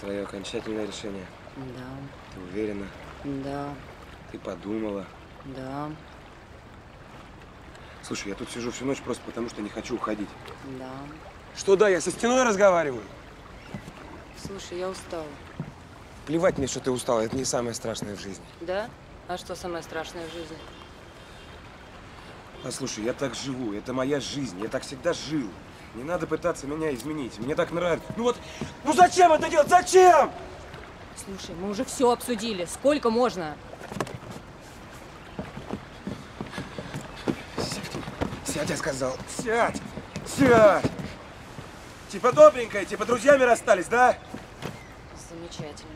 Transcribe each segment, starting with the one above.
Твое окончательное решение. Да, Ты уверена? да, Ты подумала? да, Слушай, я тут сижу всю ночь просто потому, что не хочу уходить. да. Что да, я со стеной разговариваю? Слушай, я устала. Плевать мне, что ты устала, это не самое страшное в жизни. Да? А что самое страшное в жизни? Послушай, я так живу, это моя жизнь, я так всегда жил. Не надо пытаться меня изменить, мне так нравится. Ну вот, ну зачем это делать, зачем? Слушай, мы уже все обсудили. Сколько можно? Сядь, я сказал, сядь, сядь. Типа добренькая, типа друзьями расстались, да? Замечательно.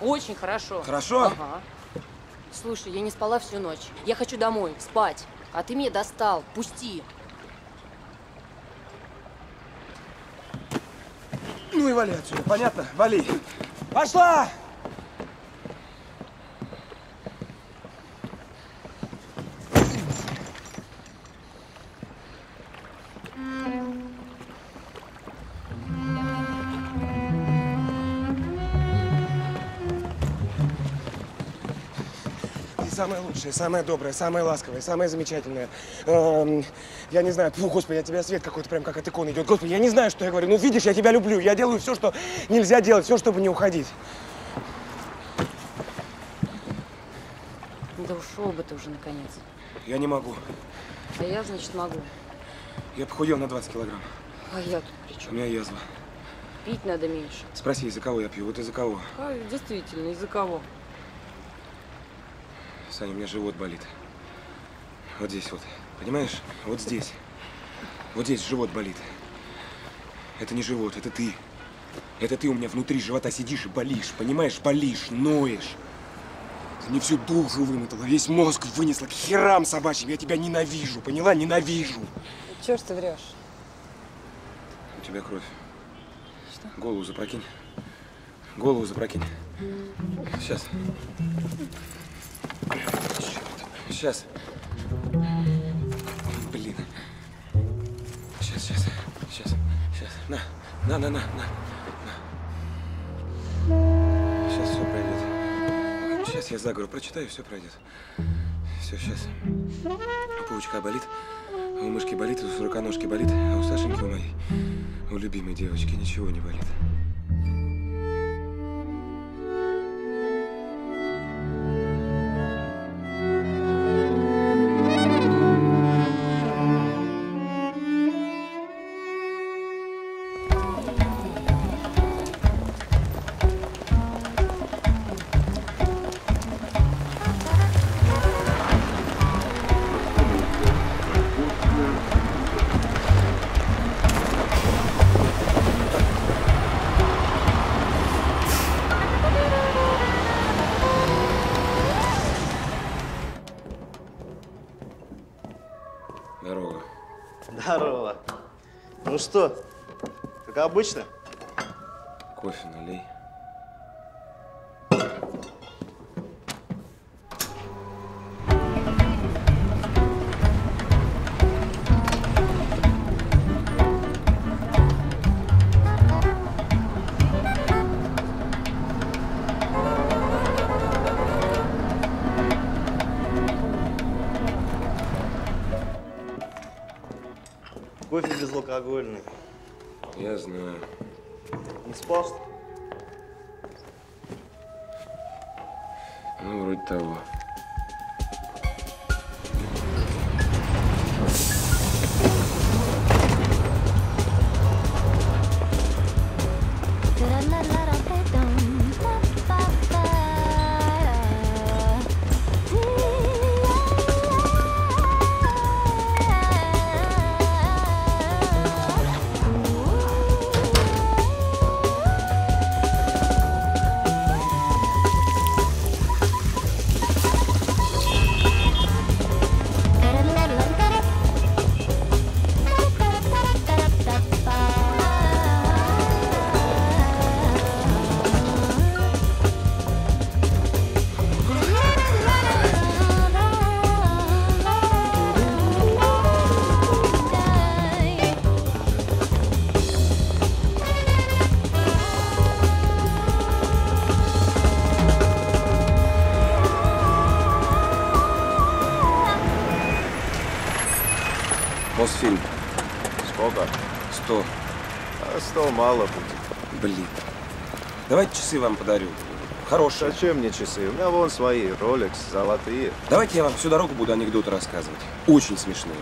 Очень хорошо. Хорошо? Ага. Слушай, я не спала всю ночь. Я хочу домой, спать. А ты меня достал. Пусти. Ну и вали отсюда, понятно? Вали. Пошла! Ты самая лучшая, самая добрая, самая ласковая, самая замечательная. Эм, я не знаю, фу, господи, от тебя свет какой-то прям как от иконы идет. Господи, я не знаю, что я говорю. Ну, видишь, я тебя люблю. Я делаю все, что нельзя делать, все, чтобы не уходить. Да ушел бы ты уже наконец. Я не могу. А я, значит, могу. Я похудел на 20 килограмм. А я тут при У чем? меня язва. Пить надо меньше. Спроси, из-за кого я пью? Вот из-за кого? А, действительно, из-за кого? Саня, у меня живот болит. Вот здесь вот. Понимаешь? Вот здесь. Вот здесь живот болит. Это не живот, это ты. Это ты у меня внутри живота сидишь и болишь. Понимаешь? Болишь, ноешь. Ты мне всю душу вымотала, весь мозг вынесла к херам собачьим. Я тебя ненавижу, поняла? Ненавижу. Чего ж ты врешь? У тебя кровь. Что? Голову запрокинь. Голову запрокинь. Сейчас. Сейчас. Блин. Сейчас, сейчас, сейчас, сейчас. На, на, на, на, на. Сейчас все пройдет. Сейчас я заговорю прочитаю, все пройдет. Все, сейчас. У паучка болит, у мышки болит, у сороконожки болит, а у Сашеньки у моей, у любимой девочки ничего не болит. Что, как обычно? Кофе налей. Кофе Сто мало будет. Блин. Давайте часы вам подарю. Хорошие. Зачем мне часы? У меня вон свои, Rolex, золотые. Давайте я вам всю дорогу буду анекдоты рассказывать. Очень смешные.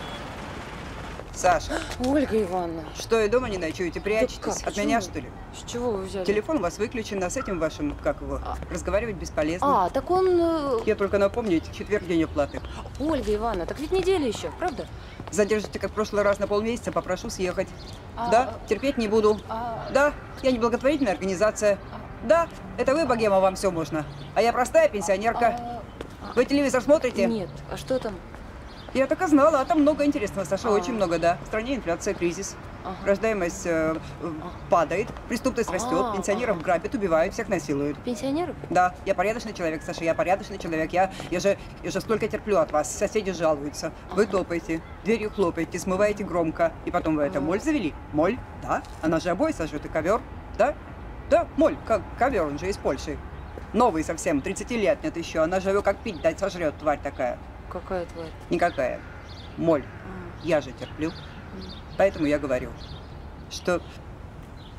Саша, Ольга Ивановна. что и дома не ночуете, прячетесь? как? От меня, что ли? С чего вы взяли? Телефон у вас выключен, а с этим вашим, как его, А. разговаривать бесполезно. А, так он... э, Я только напомню, четверг день оплаты. Ольга Ивановна, так ведь неделя еще, правда? Задержите, как в прошлый раз, на полмесяца, попрошу съехать. А, да, терпеть не буду. а, Да, я не благотворительная организация. Да, это вы, богема, вам все можно. А я простая пенсионерка. а, Вы телевизор смотрите? Нет, а что там? Я так и знала, а там много интересного, Саша, А. очень много, да. В стране инфляция, кризис. Рождаемость э, падает, преступность растет, А, пенсионеров грабят, убивают, всех насилуют. Пенсионеры? Да, я порядочный человек, Саша, я порядочный человек. Я, я, же, я же столько терплю от вас. Соседи жалуются. Вы топаете, дверью хлопаете, смываете громко. И потом вы это моль завели? Моль, да. Она же обои сожжет и ковер, да? Да, моль, как ковер, он же из Польши. Новый совсем, 30 лет нет еще. Она же его как пить дать сожрет, тварь такая. Какая тварь? Никакая. Моль, А, я же терплю. Поэтому я говорю, что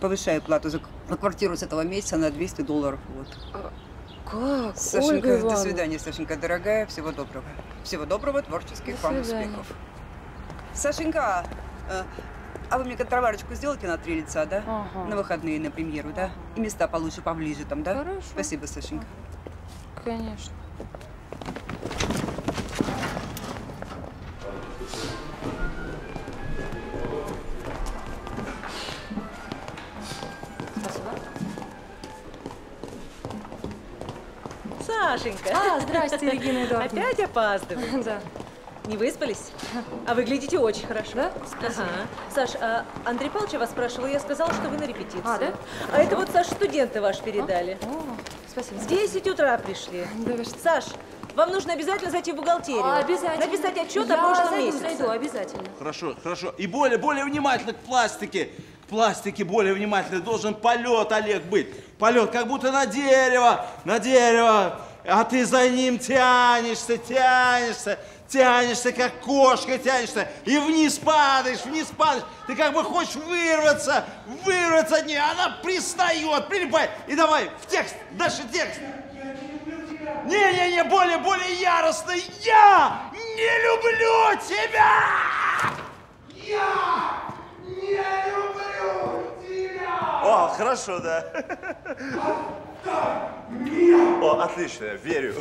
повышаю плату за, квартиру с этого месяца на 200 долларов. Вот. Как? Ольга Сашенька, до Ивановна. свидания, Сашенька, дорогая. Всего доброго. Всего доброго, творческих До вам свидания. успехов. Сашенька, а, а вы мне контроварочку сделайте на три лица, да? Ага. На выходные, на премьеру, да? И места получше, поближе там, да? Хорошо. Спасибо, Сашенька. Конечно. Сашенька. А, здрасте, Регина Эдуардовна. Опять опаздываете? Да. Не выспались? А выглядите очень хорошо. Да? Спасибо. Ага. Саш, а Андрей Павлович вас спрашивал, я сказала, что вы на репетиции. А, да? А это вот, Саш, студенты ваши передали. О, спасибо. В 10 утра пришли. Да вы что? Саш, вам нужно обязательно зайти в бухгалтерию. А, обязательно. Написать отчет Я о прошлом зайду, месяце. зайду, обязательно. Хорошо, хорошо. И более, более внимательно к пластике. К пластике более внимательно. Должен полет, Олег, быть. Полет, как будто на дерево, на дерево. А ты за ним тянешься, тянешься, тянешься, как кошка тянешься. И вниз падаешь, вниз падаешь. Ты как бы хочешь вырваться, вырваться от нее. Она пристает, прилипает. И давай в текст, дальше текст. Не-не-не, более, более яростно. Я не люблю тебя! Я не люблю тебя! О, хорошо, да. О, отлично, верю.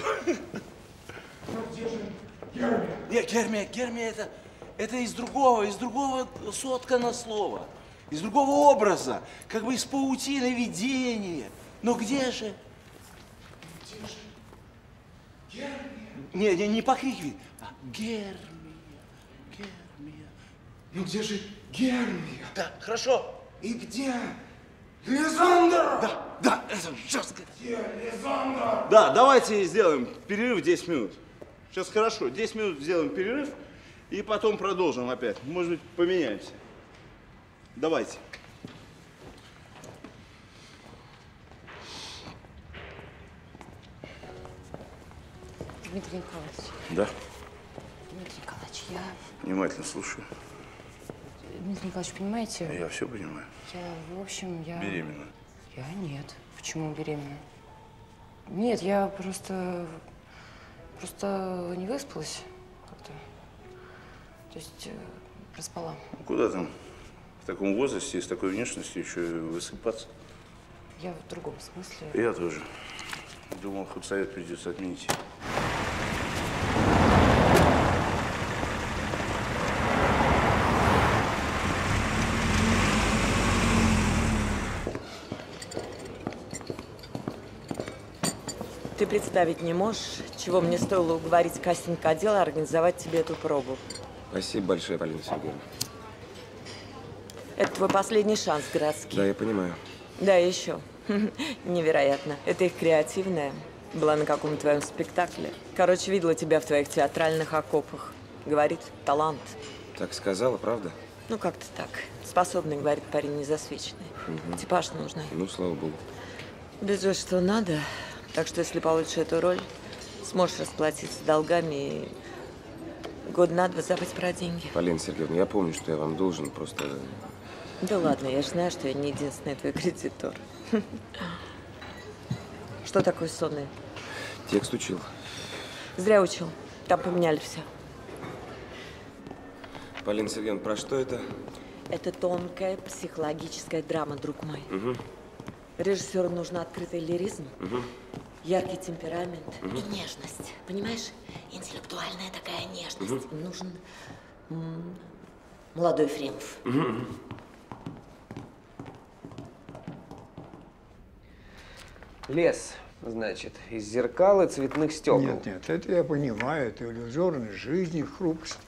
Нет, Гермия, Гермия, это, это из другого, из другого соткано слова. Из другого образа. Как бы из паутины видения. Но где же? Где же? Гермия? Не, не, не покрикивай. а Гермия, Гермия. Ну где же Гермия? Да, хорошо. И где Лизандра? Да, да, это жестко. Да, давайте сделаем перерыв 10 минут. Сейчас хорошо, 10 минут сделаем перерыв и потом продолжим опять. Может быть, поменяемся. Давайте. Дмитрий Николаевич, Да, Дмитрий Николаевич, я... внимательно слушаю. Дмитрий Николаевич, понимаете, Я все понимаю. Я, в общем, я... Беременна. Я нет. Почему беременна? Нет, я просто... Просто не выспалась как-то. То есть э, проспала. Ну, Куда там в таком возрасте и с такой внешностью еще и высыпаться? Я в другом смысле. Я тоже. Думал, хоть совет придется отменить. Ты представить не можешь, чего мне стоило уговорить кастинг отдела организовать тебе эту пробу. Спасибо большое, Полина Сергеевна. Это твой последний шанс, городский. Да, я понимаю. Да, еще. Невероятно. Это их креативная. Была на каком-то твоем спектакле. Короче, видела тебя в твоих театральных окопах. Говорит, талант. Так сказала, правда? Ну, как-то так. Способный, говорит парень, незасвеченный. Типаж нужный. Ну, слава богу. Бюджет что надо. Так что, если получишь эту роль, сможешь расплатиться долгами и Год на два забыть про деньги. Полина Сергеевна, я помню, что я вам должен, просто... Да ладно, я же знаю, что я не единственный твой кредитор. Что такое сонный? Текст учил. Зря учил. Там поменяли все. Полина Сергеевна, про что это? Это тонкая психологическая драма, друг мой. Режиссеру нужен открытый лиризм, яркий темперамент и нежность. Понимаешь? Интеллектуальная такая нежность. Им Нужен молодой Фремов. Лес, значит, из зеркал и цветных стекол. Нет, нет, это я понимаю, это иллюзорность жизни, хрупкость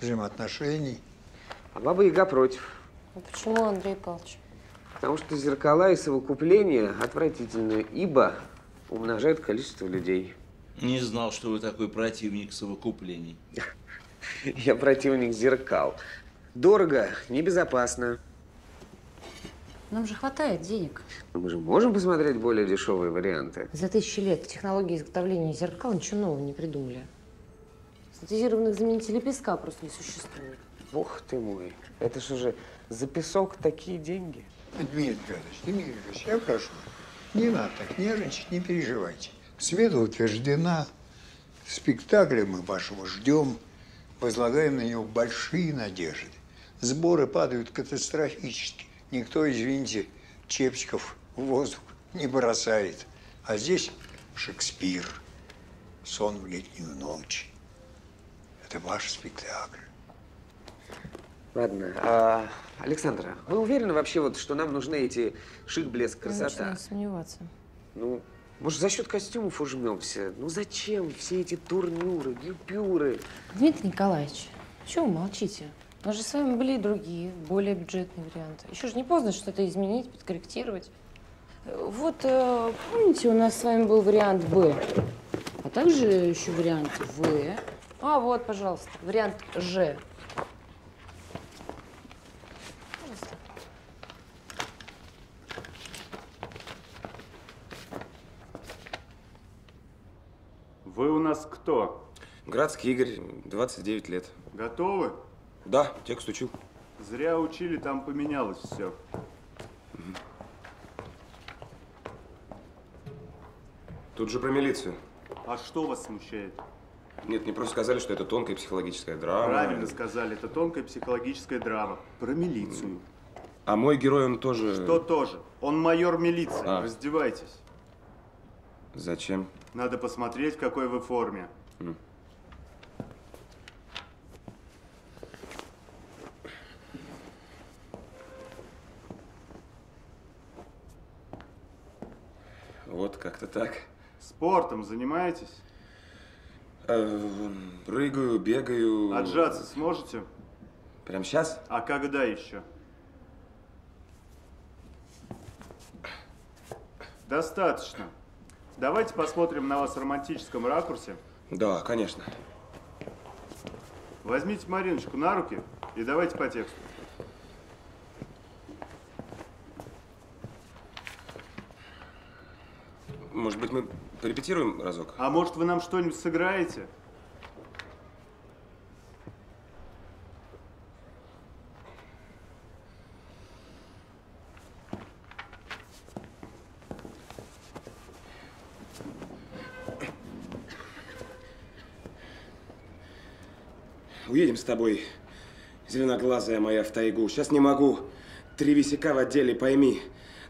взаимоотношений. А баба Яга против. Ну почему, Андрей Павлович? Потому что зеркала и совокупление отвратительны, ибо умножают количество людей. Не знал, что вы такой противник совокуплений. Я противник зеркал. Дорого, небезопасно. Нам же хватает денег. Но мы же можем посмотреть более дешевые варианты. За тысячи лет технологии изготовления зеркал ничего нового не придумали. Синтезированных заменителей песка просто не существует. Бог ты мой. Это ж уже за песок такие деньги. Дмитрий Федорович, Дмитрий Федорович, я прошу, не надо так нервничать, не переживайте. Света утверждена, спектакля мы вашего ждем, возлагаем на него большие надежды. Сборы падают катастрофически. Никто, извините, чепчиков в воздух не бросает. А здесь Шекспир, сон в летнюю ночь. Это ваш спектакль. Ладно, а, Александра, вы уверены вообще, вот, что нам нужны эти шик, блеск, красота? начинаю сомневаться. Ну, может, за счет костюмов ужмемся? Ну, зачем все эти турнюры, гипюры? Дмитрий Николаевич, чего вы молчите? У нас же с вами были и другие, более бюджетные варианты. Еще же не поздно что-то изменить, подкорректировать. Вот, э, помните, у нас с вами был вариант Б, а также еще вариант В. А, вот, пожалуйста, вариант Ж. Пожалуйста. Вы у нас кто? Градский Игорь, 29 лет. Готовы? Да, текст учил. Зря учили, там поменялось все. Тут же про милицию. А что вас смущает? Нет, мне просто сказали, что это тонкая психологическая драма. Правильно сказали, это тонкая психологическая драма. Про милицию. А мой герой, он тоже... Что тоже? Он майор милиции. А. Раздевайтесь. Зачем? Надо посмотреть, в какой вы форме. Вот как-то так. Спортом занимаетесь? Э, Прыгаю, бегаю. Отжаться сможете? Прям сейчас? А когда еще? Достаточно. Давайте посмотрим на вас в романтическом ракурсе. Да, конечно. Возьмите Мариночку на руки и давайте по тексту. Может быть, мы порепетируем разок? А может, вы нам что-нибудь сыграете? Уедем с тобой, зеленоглазая моя, в тайгу. Сейчас не могу. Три висяка в отделе, пойми.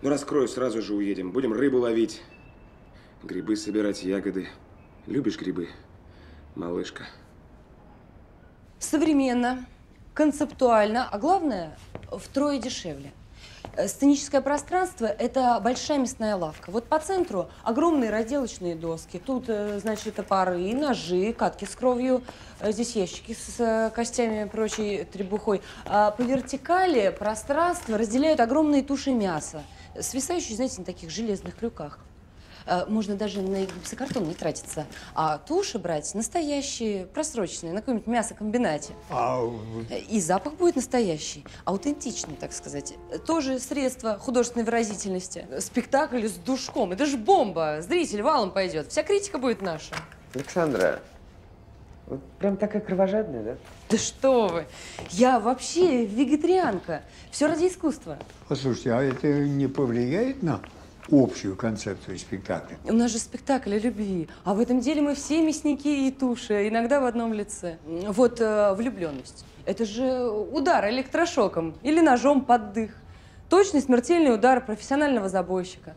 Ну, раскрою, сразу же уедем. Будем рыбу ловить. Грибы собирать, ягоды. Любишь грибы, малышка? Современно, концептуально, а главное, втрое дешевле. Э, Сценическое пространство – это большая мясная лавка. Вот по центру огромные разделочные доски. Тут, э, значит, топоры, ножи, катки с кровью. Э, Здесь ящики с костями и прочей требухой. А по вертикали пространство разделяют огромные туши мяса, свисающие, знаете, на таких железных крюках. Э, Можно даже на гипсокартон не тратиться, а туши брать настоящие, просроченные, на каком-нибудь мясокомбинате. А И запах будет настоящий, аутентичный, так сказать. Тоже средство художественной выразительности. Спектакль с душком. Это же бомба. Зритель валом пойдет. Вся критика будет наша. Александра, Вот прям такая кровожадная, да? Да что вы! Я вообще вегетарианка. Все ради искусства. Послушайте, а это не повлияет на общую концепцию спектакля? У нас же спектакль о любви, а в этом деле мы все мясники и туши, иногда в одном лице. Вот э, влюбленность. Это же удар электрошоком или ножом под дых. Точный смертельный удар профессионального забойщика.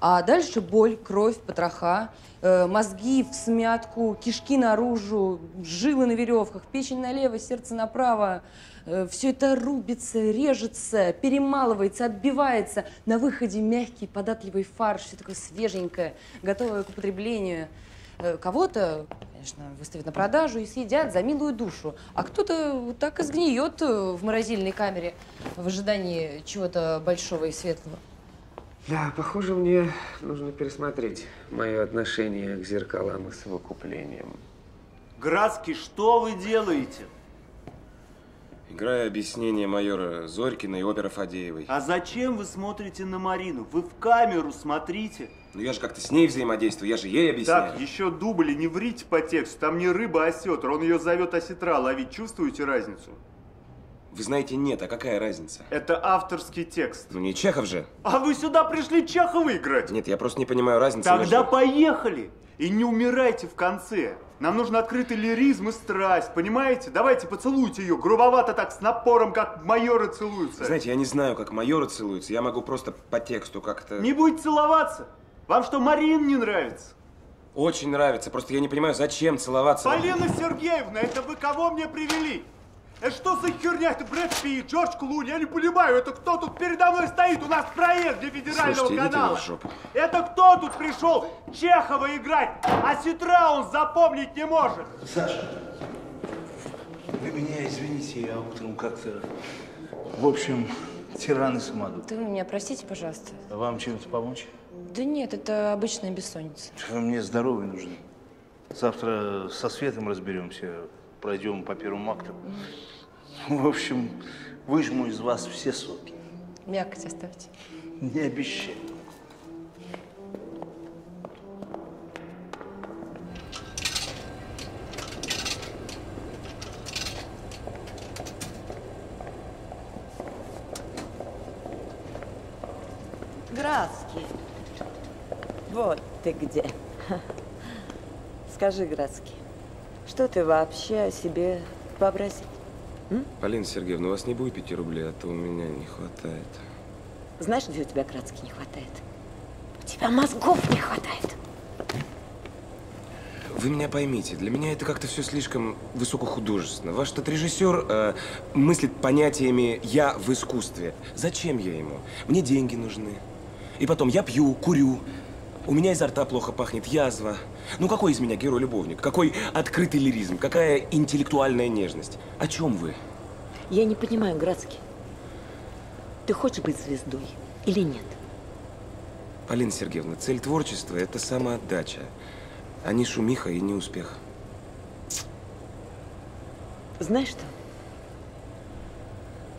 А дальше боль, кровь, потроха, э, мозги в смятку, кишки наружу, жилы на веревках, печень налево, сердце направо. Э, все это рубится, режется, перемалывается, отбивается. На выходе мягкий, податливый фарш, все такое свеженькое, готовое к употреблению. Э, Кого-то, конечно, выставят на продажу и съедят за милую душу, а кто-то вот так и сгниет э, в морозильной камере в ожидании чего-то большого и светлого. Да, похоже, мне нужно пересмотреть мое отношение к зеркалам и совокуплениям. Градский, что вы делаете? Играя объяснение майора Зорькина и опера Фадеевой. А зачем вы смотрите на Марину? Вы в камеру смотрите. Ну я же как-то с ней взаимодействую, я же ей объясняю. Так, еще дубли, не врите по тексту. Там не рыба, а сетр. Он ее зовет осетра ловить. Чувствуете разницу? Вы знаете, нет, а какая разница? Это авторский текст. Ну не Чехов же. А вы сюда пришли Чехова играть? Нет, я просто не понимаю разницы Тогда между... поехали! И не умирайте в конце. Нам нужен открытый лиризм и страсть, понимаете? Давайте поцелуйте ее, грубовато так, с напором, как майоры целуются. Знаете, я не знаю, как майоры целуются, я могу просто по тексту как-то... Не будете целоваться? Вам что, Марин не нравится? Очень нравится, просто я не понимаю, зачем целоваться. Полина Сергеевна, это вы кого мне привели? Это что за херня? Это Брэд Питт, Джордж Клуни, я не понимаю, это кто тут передо мной стоит? У нас проект для федерального Слушайте, канала. Это кто тут пришел Чехова играть? А Ситра он запомнить не может. Саша, вы меня извините, я утром как-то... В общем, тиран и самодур. Да вы меня простите, пожалуйста. Вам чем-то помочь? Да нет, это обычная бессонница. Вы мне здоровый нужны. Завтра со Светом разберемся, пройдем по первому акту. В общем, выжму из вас все соки. Мякоть оставьте. Не обещаю. Градский. Вот ты где. Скажи, Градский, что ты вообще о себе вообразил? Полина Сергеевна, у вас не будет пяти рублей, а то у меня не хватает. Знаешь, где у тебя, Градский, не хватает? У тебя мозгов не хватает. Вы меня поймите, для меня это как-то все слишком высокохудожественно. Ваш этот режиссер э, мыслит понятиями «я в искусстве». Зачем я ему? Мне деньги нужны. И потом я пью, курю. У меня изо рта плохо пахнет, язва. Ну какой из меня герой-любовник? Какой открытый лиризм? Какая интеллектуальная нежность? О чем вы? Я не понимаю, Градский. Ты хочешь быть звездой или нет? Полина Сергеевна, цель творчества – это самоотдача, а не шумиха и не успех. Знаешь что?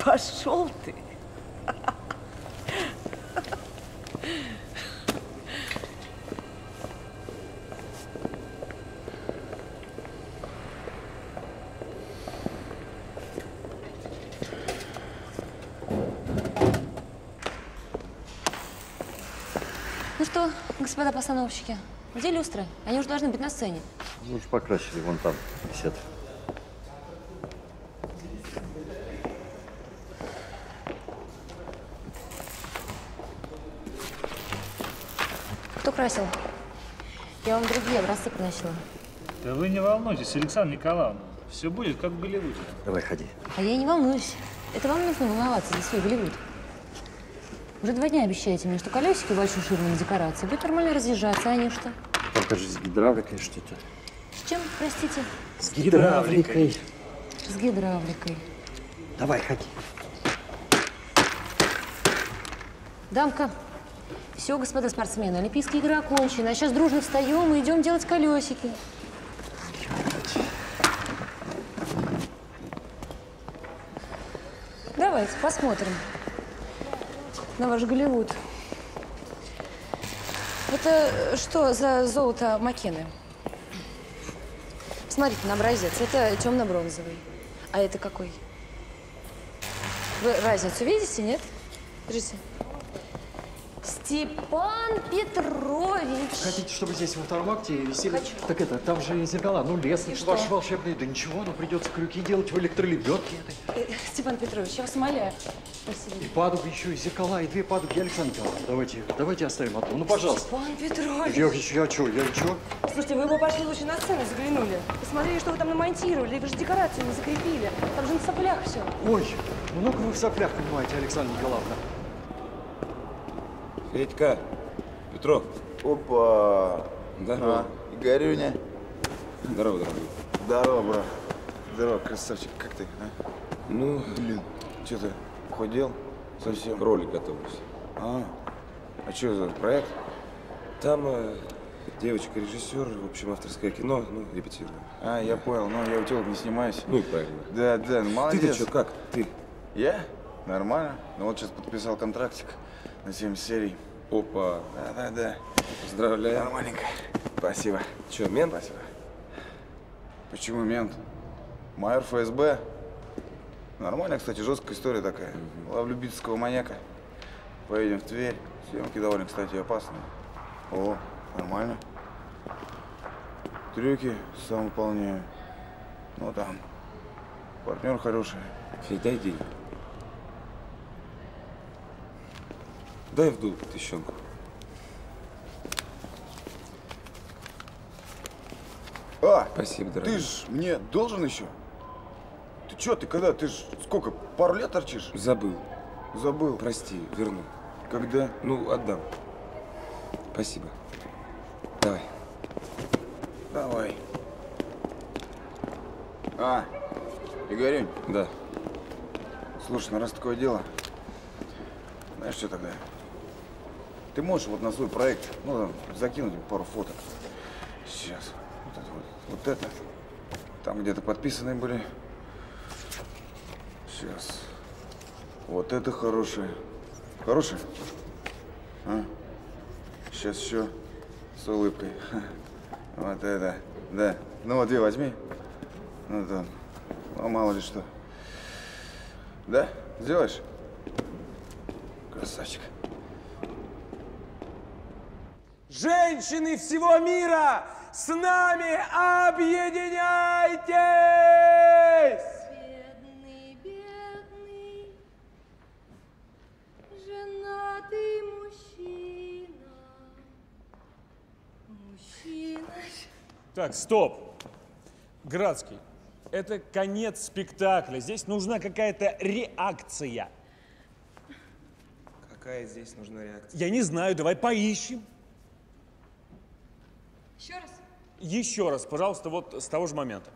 Пошел ты. Ну что, господа постановщики, где люстры? Они уже должны быть на сцене. Лучше покрасили, вон там висят. Кто красил? Я вам другие образцы приносила. Да вы не волнуйтесь, Александра Николаевна. Все будет как в Голливуде. Давай, ходи. А я не волнуюсь. Это вам нужно волноваться за свой Голливуд. Уже два дня обещаете мне, что колесики большой ширмой декорации будут нормально разъезжаться, а они что? Там, кажется, с гидравликой что-то. С чем, простите? С гидравликой. С гидравликой. Давай, ходи. Дамка, все, господа спортсмены, Олимпийские игры окончены, а сейчас дружно встаем и идем делать колесики. Давайте посмотрим на ваш Голливуд. Это что за золото Макены? С посмотрите на образец. Это темно-бронзовый. А это какой? Вы разницу видите, нет? Держите. Степан Петрович. Хотите, чтобы здесь во втором акте висели? Хочу. Так это, там же зеркала, ну лес, И ваш что? волшебный. Да ничего, ну придется крюки делать в электролебедке этой. Э, Степан Петрович, я вас умоляю. Спасибо. И падуги еще, и зеркала, и две падуги. Александр Николаевич, давайте, давайте оставим одну. Ну, пожалуйста. Степан Петрович. Я, я, что, я что? Слушайте, вы бы пошли лучше на сцену заглянули. Посмотрели, что вы там намонтировали. Вы же декорацию не закрепили. Там же на соплях все. Ой, много вы в соплях понимаете, Александра Николаевна. Федька, Петров. Опа. Здорово. А, Игорюня. Здорово, дорогой. Здорово, брат. Здорово, красавчик. Как ты, а? Ну, Блин, что ты, худел? Совсем? ролик готовлюсь. А, а что за проект? Там э, девочка-режиссер, в общем, авторское кино, ну, репетирую. А, я понял, ну я у телок не снимаюсь. Ну и правильно. Да, да, ну молодец. Ты-то что, как? Ты? Я? Нормально. Ну вот сейчас подписал контрактик на 7 серий. Опа. Да, да, да. Поздравляю. Нормальненько. Спасибо. Че, мент? Спасибо. Почему мент? Майор ФСБ. Нормально, кстати, жесткая история такая. Ловлю битского маньяка. Поедем в Тверь. Съемки довольно, кстати, опасные. О, нормально. Трюки сам выполняю. Ну там. Партнер хороший. Федь, дай Дай в долг тыщенку. А, Спасибо, дорогой. ты ж мне должен еще? Ты чё, ты когда? Ты ж сколько, пару лет торчишь? Забыл. Забыл. Прости, верну. Когда? Ну, отдам. Спасибо. Давай. Давай. А, Игорюнь, Да. слушай, ну раз такое дело, знаешь что тогда? Ты можешь вот на свой проект, ну, закинуть пару фоток. Сейчас. Вот это вот. Вот это. Там где-то подписаны были. Сейчас. Вот это хорошее. Хорошее? А? Сейчас еще с улыбкой. Вот это. Да. Ну вот две возьми. Ну да. Ну мало ли что. Да? Сделаешь? Красавчик. Женщины всего мира, с нами объединяйтесь! Бедный, бедный, женатый мужчина. Мужчина. Так, стоп. Градский, это конец спектакля. Здесь нужна какая-то реакция. Какая здесь нужна реакция? Я не знаю, давай поищем. Еще раз. Еще раз, пожалуйста, вот с того же момента.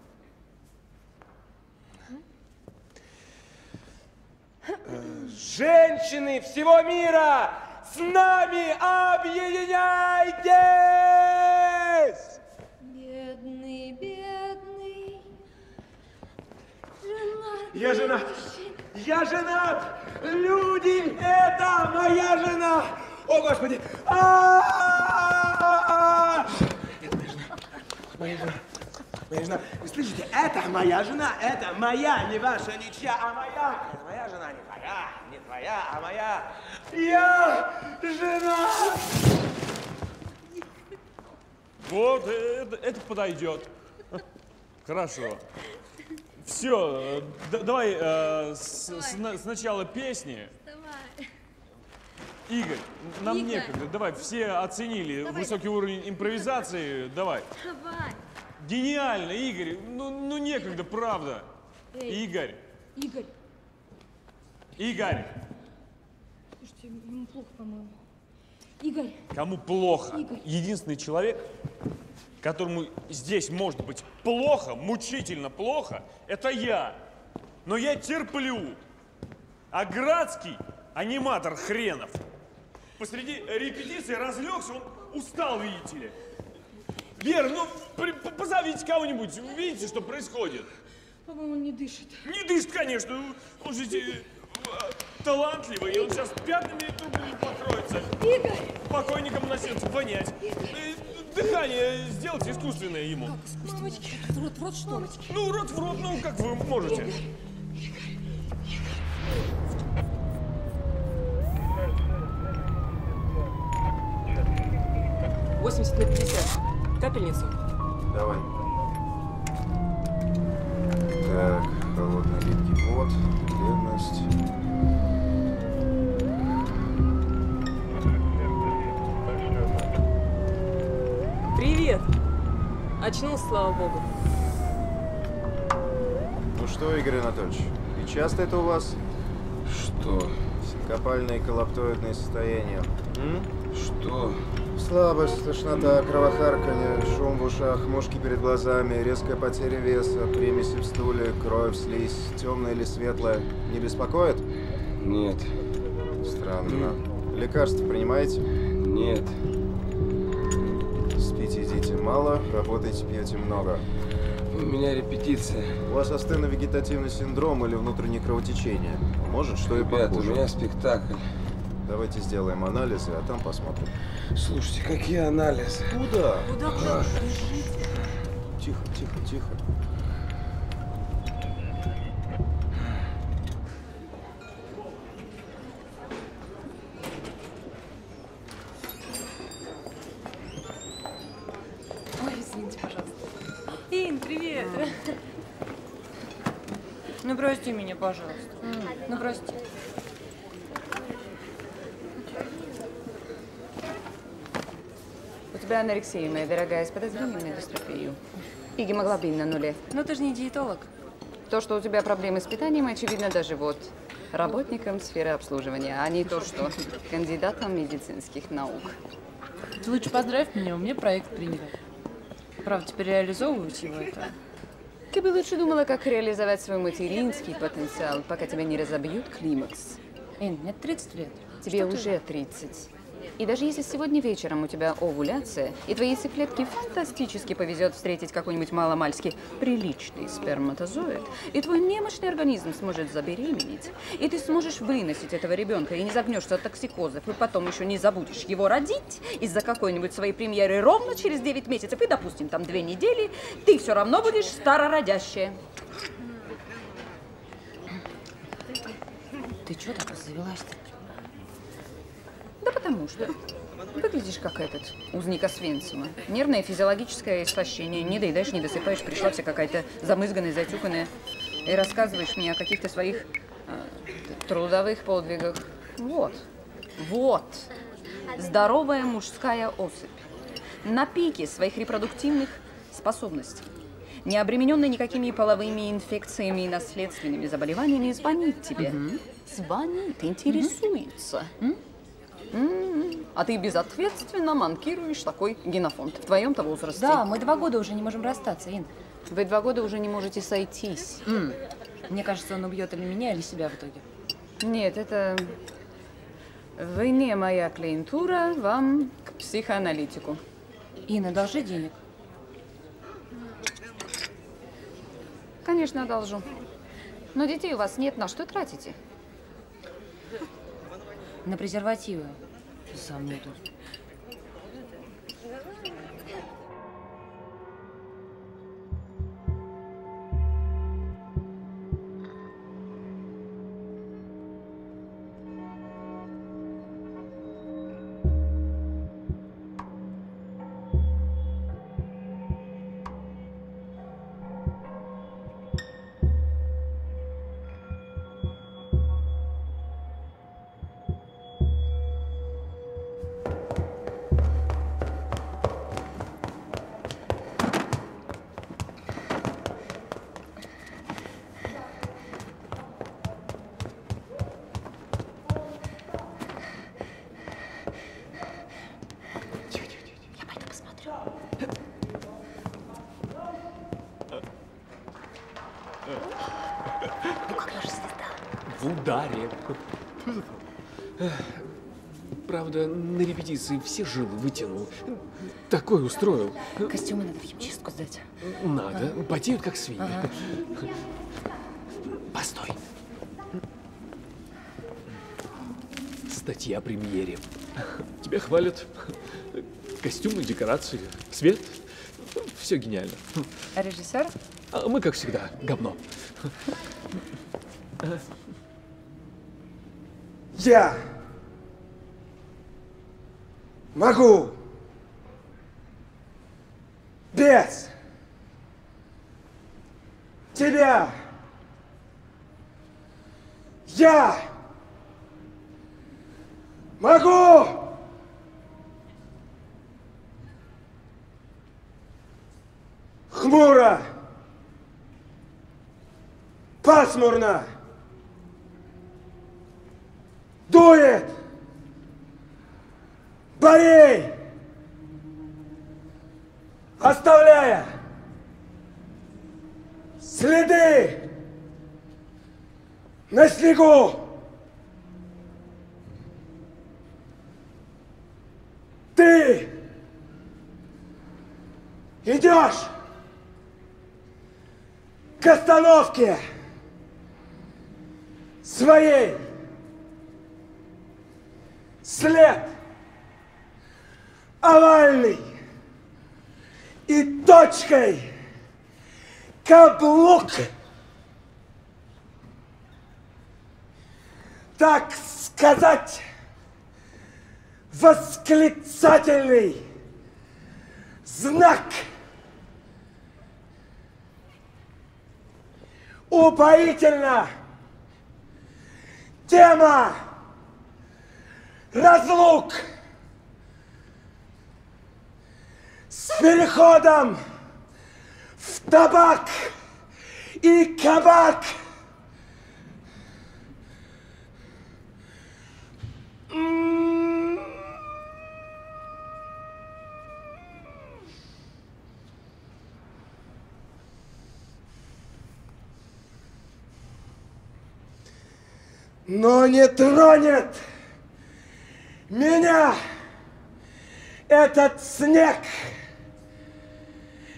Женщины всего мира, с нами объединяйтесь! Бедный, бедный, женатый Я женат. Я женат! Люди, это моя жена! О, Господи! А-а-а! Это моя жена. Моя жена. Моя жена. Вы слышите? Это моя жена. Это моя, не ваша, не чья, а моя. Это моя жена, не твоя, не твоя, а моя. Я жена! Вот, это, это подойдет. Хорошо. Все, давай э, с- с- сначала песни. Игорь, нам Игорь. некогда. Давай, все оценили Давай. высокий уровень импровизации. Давай. Давай. Гениально, Игорь. Ну, ну некогда, правда. Эй. Игорь, Игорь. Игорь, Слушайте, ему плохо, по-моему. Игорь. кому плохо? Игорь. Единственный человек, которому здесь может быть плохо, мучительно плохо, это я. Но я терплю. А Градский, аниматор хренов, посреди репетиции разлегся, он устал, видите ли. Вера, ну при- позовите кого-нибудь, видите, что происходит? По-моему, он не дышит. Не дышит, конечно, он же э, талантливый, и он сейчас пятнами покроется. Игорь! Покойникам начнет вонять. Э, дыхание сделайте искусственное ему. Искусствовать? В рот, в рот, что ли? Ну, рот в рот, ну, как вы можете. 80 на 50. Капельницу. Давай. Так, холодный липкий пот, бледность. Привет. Очнулся, слава богу. Ну что, Игорь Анатольевич, и часто это у вас? Что? Синкопальное коллаптоидное состояние. М? Что? Слабость, тошнота, кровохарканье, шум в ушах, мушки перед глазами, резкая потеря веса, примеси в стуле, кровь, слизь, темная или светлая. Не беспокоит? Нет. Странно. Лекарства принимаете? Нет. Спите, едите мало, работайте, пьете много. У меня репетиция. У вас астенно-вегетативный синдром или внутреннее кровотечение. Может, что и Ребят, у похуже. меня спектакль. Давайте сделаем анализы, а там посмотрим. Слушайте, какие анализы? Куда? Куда Тихо, тихо, тихо. Моя дорогая, с подозрением на дистрофию. И гемоглобин на нуле. Но ты же не диетолог. То, что у тебя проблемы с питанием, очевидно даже вот работникам сферы обслуживания, а не то, что кандидатам медицинских наук. Ты лучше поздравь меня, у меня проект приняли. Правда, теперь реализовывать его это... Ты бы лучше думала, как реализовать свой материнский потенциал, пока тебя не разобьют климакс. Ин, мне 30 лет. Тебе Что ты? уже 30. И даже если сегодня вечером у тебя овуляция, и твоей яйцеклетке фантастически повезет встретить какой-нибудь маломальски приличный сперматозоид, и твой немощный организм сможет забеременеть, и ты сможешь выносить этого ребенка и не загнешься от токсикозов, и потом еще не забудешь его родить из-за какой-нибудь своей премьеры ровно через 9 месяцев, и, допустим, там две недели, ты все равно будешь старородящая. Ты что так завелась-то? Да потому что выглядишь как этот, узник Освенцима. Нервное физиологическое истощение, не доедаешь, не досыпаешь, пришла вся какая-то замызганная, затюканная. И рассказываешь мне о каких-то своих э, трудовых подвигах. Вот, вот, здоровая мужская особь. На пике своих репродуктивных способностей. Не обремененная никакими половыми инфекциями и наследственными заболеваниями, звонит тебе. Звонит, интересуется. М? М. А ты безответственно манкируешь такой генофонд в твоем-то возрасте. Да, мы два года уже не можем расстаться, Ин. Вы два года уже не можете сойтись. М. Мне кажется, он убьет или меня, или себя в итоге. Нет, это... Вы не моя клиентура, вам к психоаналитику. Инна, одолжи денег. Конечно, одолжу. Но детей у вас нет, на что тратите? На презервативы. Сам не ударе. Правда, на репетиции все жилы вытянул. Такой устроил. Костюмы надо в химчистку сдать. Надо. Ага. Потеют, как свиньи. Ага. Постой. Статья о премьере. Тебя хвалят Костюмы, декорации, свет. Все гениально. А режиссер? А мы, как всегда, говно. Я могу без тебя. Я могу хмуро, пасмурно, снегу. Ты идешь к остановке своей. След овальный и точкой каблук. Так сказать, восклицательный знак. Упоительно. Тема разлук с переходом в табак и кабак. Но не тронет меня этот снег,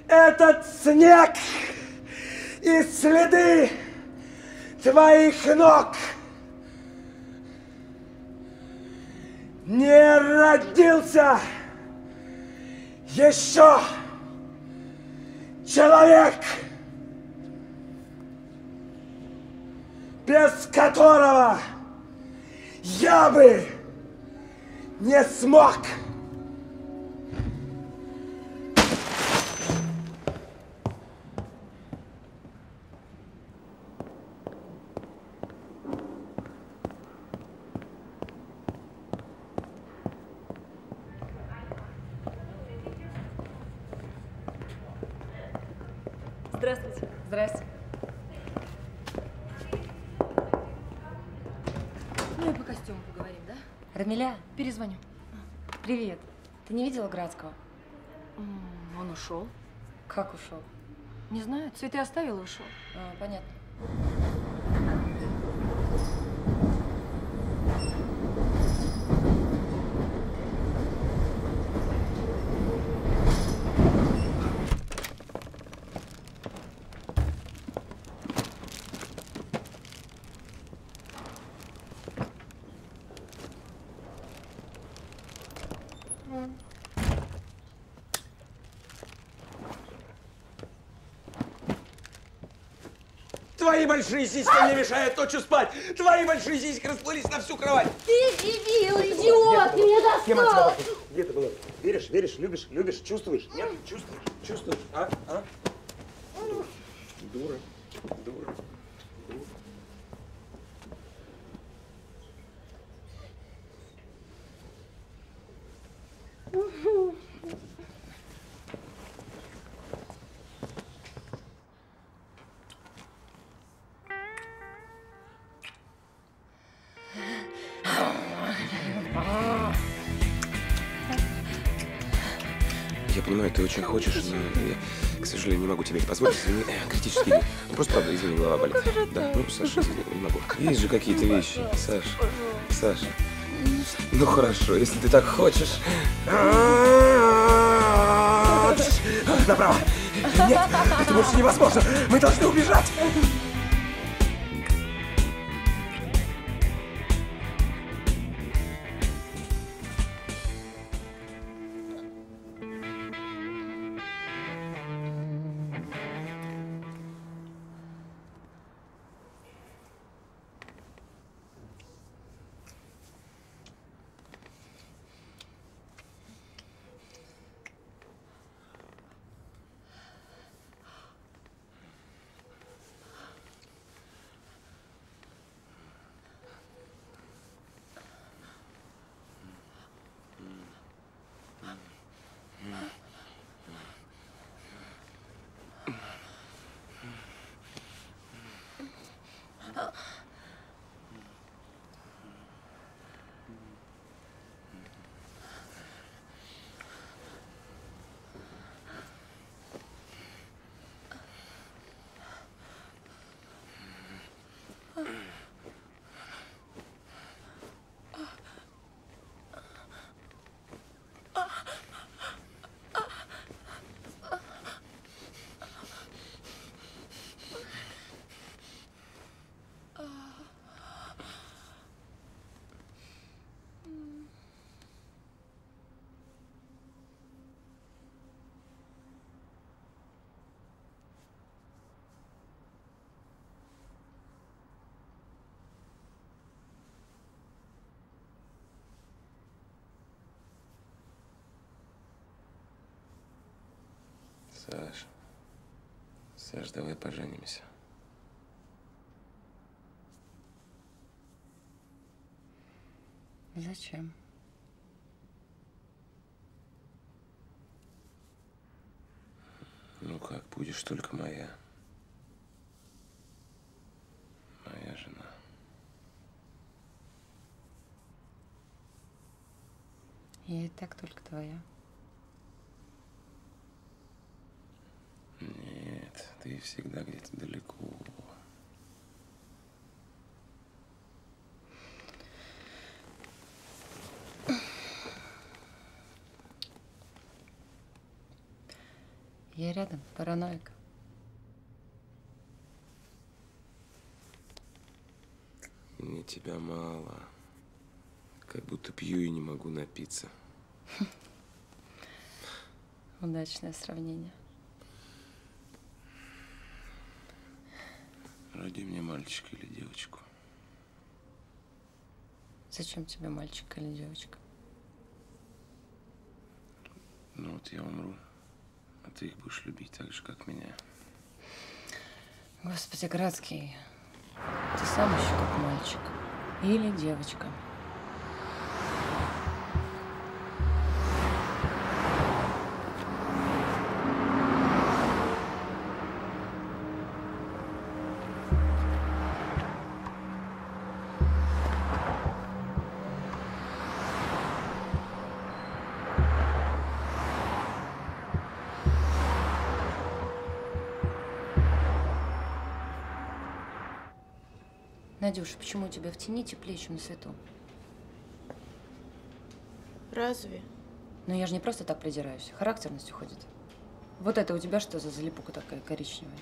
этот снег и следы твоих ног. Не родился еще человек, без которого я бы не смог. Рамиля, Перезвоню. привет. Ты не видела Градского? Он ушел. Как ушел? Не знаю, цветы оставил и ушел. А, понятно. Твои большие сиськи мне мешают ночью спать. Твои большие сиськи расплылись на всю кровать. Ты дебил, идиот, ты меня достал! Где ты была? Веришь, веришь, любишь, любишь, чувствуешь? Нет? Чувствуешь? Чувствуешь? А? А? Очень хочешь, но я, к сожалению, не могу тебе это позволить. Извини, э, критически. Ну, просто правда, извини, голова болит. Да, ну, Саша, извини, не могу. Есть же какие-то вещи, Саша, Саша. Ну хорошо, если ты так хочешь. Направо. Нет, это больше невозможно. Мы должны убежать. Mm-hmm. Саш, Саш, давай поженимся. Зачем? Ну как, будешь только моя. Моя жена. Я и так только твоя. Нет, ты всегда где-то далеко. Я рядом, параноик. Мне тебя мало. Как будто пью и не могу напиться. Удачное сравнение. Роди мне мальчика или девочку. Зачем тебе мальчик или девочка? Ну вот я умру, а ты их будешь любить так же, как меня. Господи, Градский, ты сам еще как мальчик. Или девочка. Надюша, почему у тебя в тени теплее, чем на свету? Разве? Ну я же не просто так придираюсь. Характерность уходит. Вот это у тебя что за залипука такая коричневая?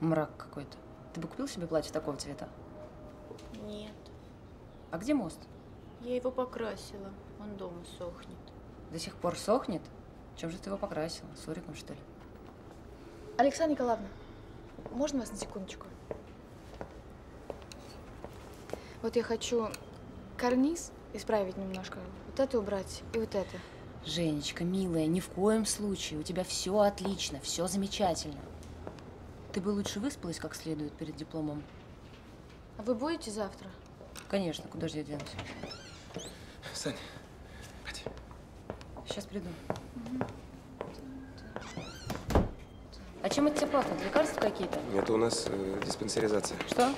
Мрак какой-то. Ты бы купил себе платье такого цвета? Нет. А где мост? Я его покрасила. Он дома сохнет. До сих пор сохнет? Чем же ты его покрасила? Суриком, что ли? Александра Николаевна, можно вас на секундочку? Вот я хочу карниз исправить немножко. Вот это убрать и вот это. Женечка, милая, ни в коем случае. У тебя все отлично, все замечательно. Ты бы лучше выспалась как следует перед дипломом. А вы будете завтра? Конечно, куда же я денусь? Сань, Сейчас приду. А чем это тебе пахнет? Лекарства какие-то? это у нас э, диспансеризация. Что?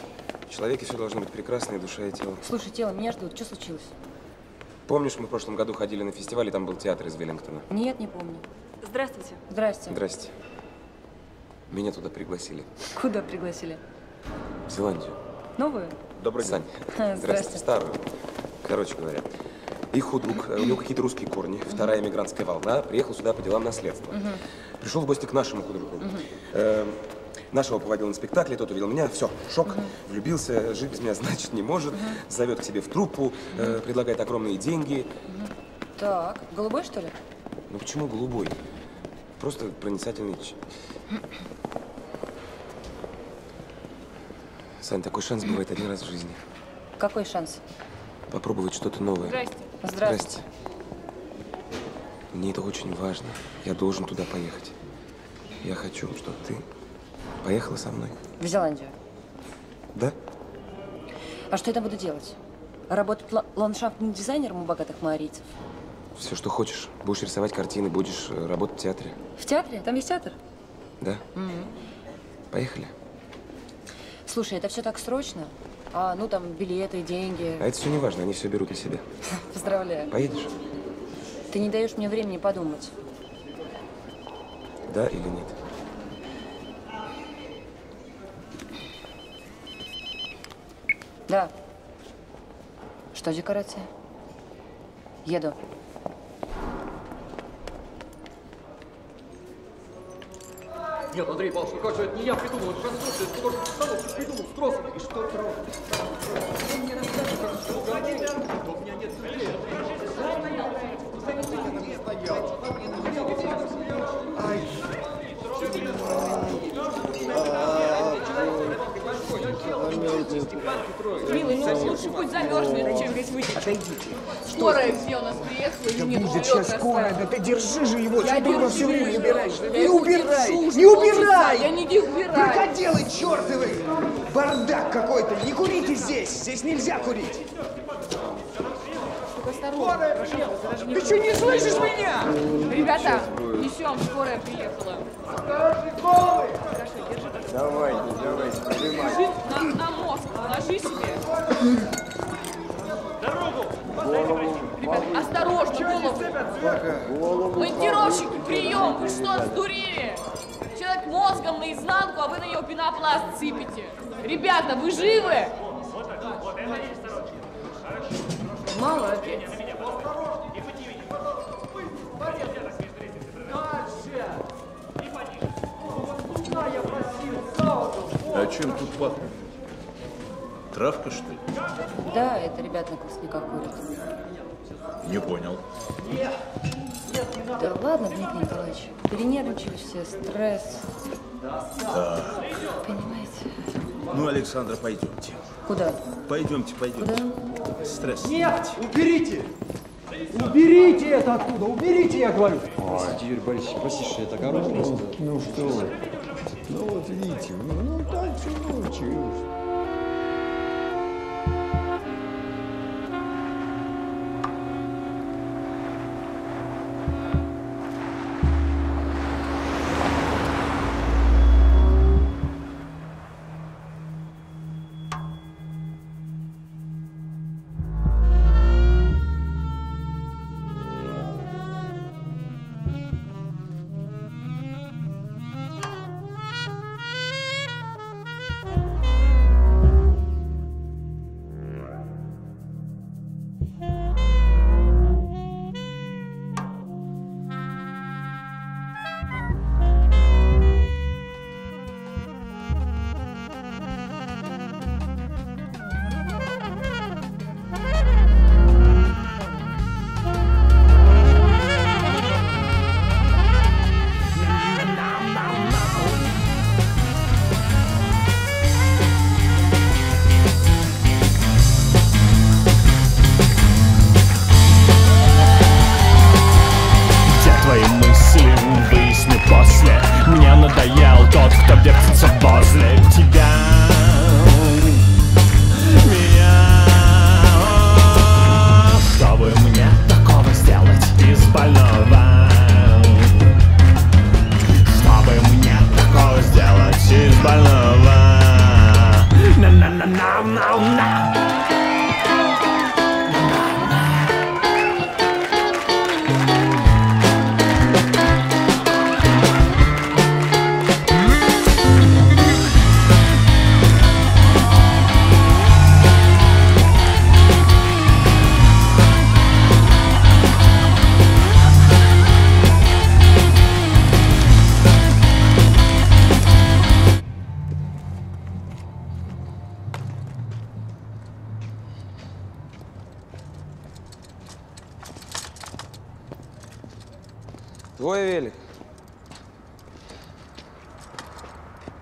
В человеке все должно быть прекрасно, и душа, и тело. Слушай, тело, меня ждут. Что случилось? Помнишь, мы в прошлом году ходили на фестиваль, и там был театр из Веллингтона? Нет, не помню. Здравствуйте. Здрасте. Здрасте. Меня туда пригласили. Куда пригласили? В Зеландию. Новую? Добрый Сань. Ха, здрасте. Старую. Короче говоря, их худрук, э, у него какие-то русские корни, вторая мигрантская волна, приехал сюда по делам наследства. Пришел в гости к нашему худруку. Мгм. Нашего поводил на спектакле, тот увидел меня, все, шок, влюбился, жить без меня, значит, не может, зовет к себе в труппу, э, предлагает огромные деньги. Так, голубой, что ли? Ну почему голубой? Просто проницательный. Сань, такой шанс бывает один раз в жизни. Какой шанс? Попробовать что-то новое. Здрасте. Здрасте. Мне это очень важно. Я должен туда поехать. Я хочу, чтобы ты поехала со мной. В Зеландию. Да? А что я там буду делать? Работать ла- ландшафтным дизайнером у богатых маорийцев? Все, что хочешь. Будешь рисовать картины, будешь э, работать в театре. В театре? Там есть театр? Да? Мгм. Поехали. Слушай, это все так срочно? А, ну там билеты, деньги. А это все не важно, они все берут на себя. Поздравляю. Поедешь? Ты не даешь мне времени подумать. Да или нет? Да. Что декорация? Еду. Нет, Андрей Павлович, ну как же, это не я придумал, это это художественный станок придумал с тросом. И что трос? Ты мне расскажешь, как все угодно. У меня нет людей. Ай. Милый, ну лучше пусть замерзнет, чем весь вытечет. Скорая где у нас приехала или нет? будет сейчас скорая, да ты держи же его, Я что ты его держу все время убираешь? Не убирай, не убирай! я не убираю. Крокодилы чертовы! Бардак какой-то, не курите здесь, здесь нельзя курить! Даже не Ты что, не слышишь меня? Ребята, несем, скорая приехала. Давайте, давайте, поднимай. Держи на, на мозг, положи себе. Ребята, осторожно, голову. Монтировщики, прием! Вы что, сдурели? Человек мозгом наизнанку, а вы на него пенопласт сыпете. Ребята, вы живы? Молодец. Чем тут пахнет? Травка, что ли? Да, это ребят на классниках курят. Не понял. Да ладно, Дмитрий Николаевич, перенервничали все, стресс. Так. Понимаете? Ну, Александра, пойдемте. Куда? Пойдемте, пойдемте. Куда? Стресс. Нет, уберите! Уберите это оттуда, уберите, я говорю! Простите, Юрий Борисович, простите, это огород просто. Ну что вы. Ну вот видите, ну, ну так все научилась. Твой велик.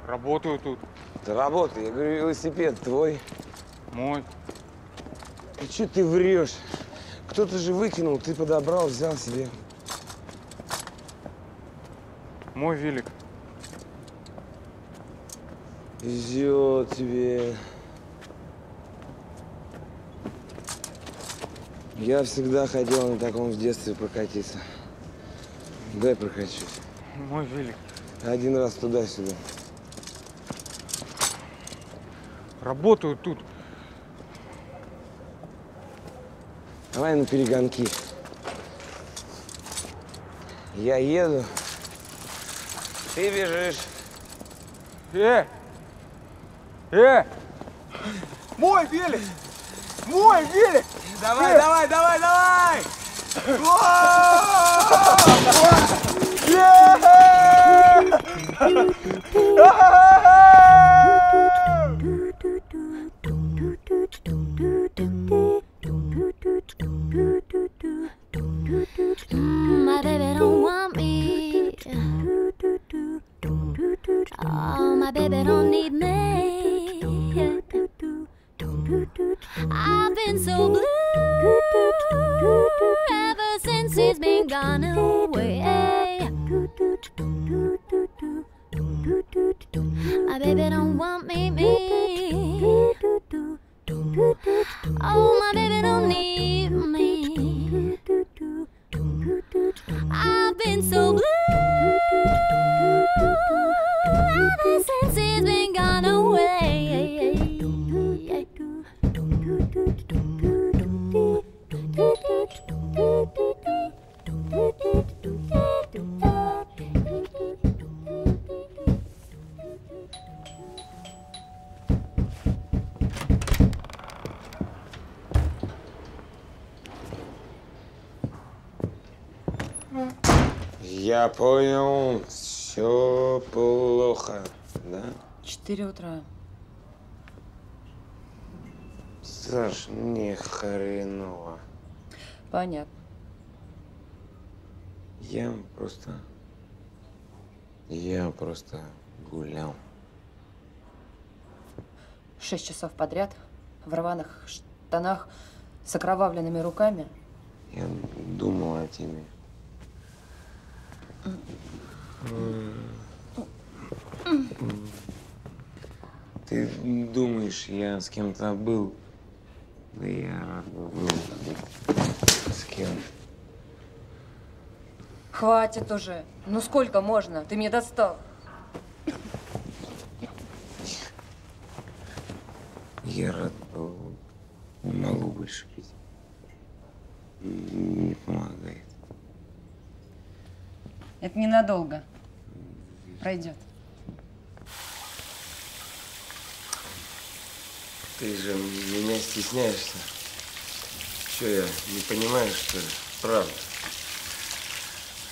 Работаю тут. Да работай. Я говорю, велосипед твой. Мой. Ты что ты врешь? Кто-то же выкинул, ты подобрал, взял себе. Мой велик. Везет тебе. Я всегда хотел на таком в детстве прокатиться. Дай прокачусь. Мой велик. Один раз туда-сюда. Работаю тут. Давай на перегонки. Я еду. Ты бежишь. Э! Э! Мой велик! Мой велик! Давай, давай, давай, давай! Ah! Я понял, все плохо, да? Четыре утра. Саш, мне хреново. Понятно. Я просто... Я просто гулял. Шесть часов подряд в рваных штанах с окровавленными руками. Я думал о тебе. Ты думаешь, я с кем-то был? Да я был с кем? Хватит уже. Ну сколько можно? Ты мне достал. Я рад был. Не могу больше пить. Не помогает. Это ненадолго. Пройдет. Ты же меня стесняешься. Что, я не понимаю, что? Правда.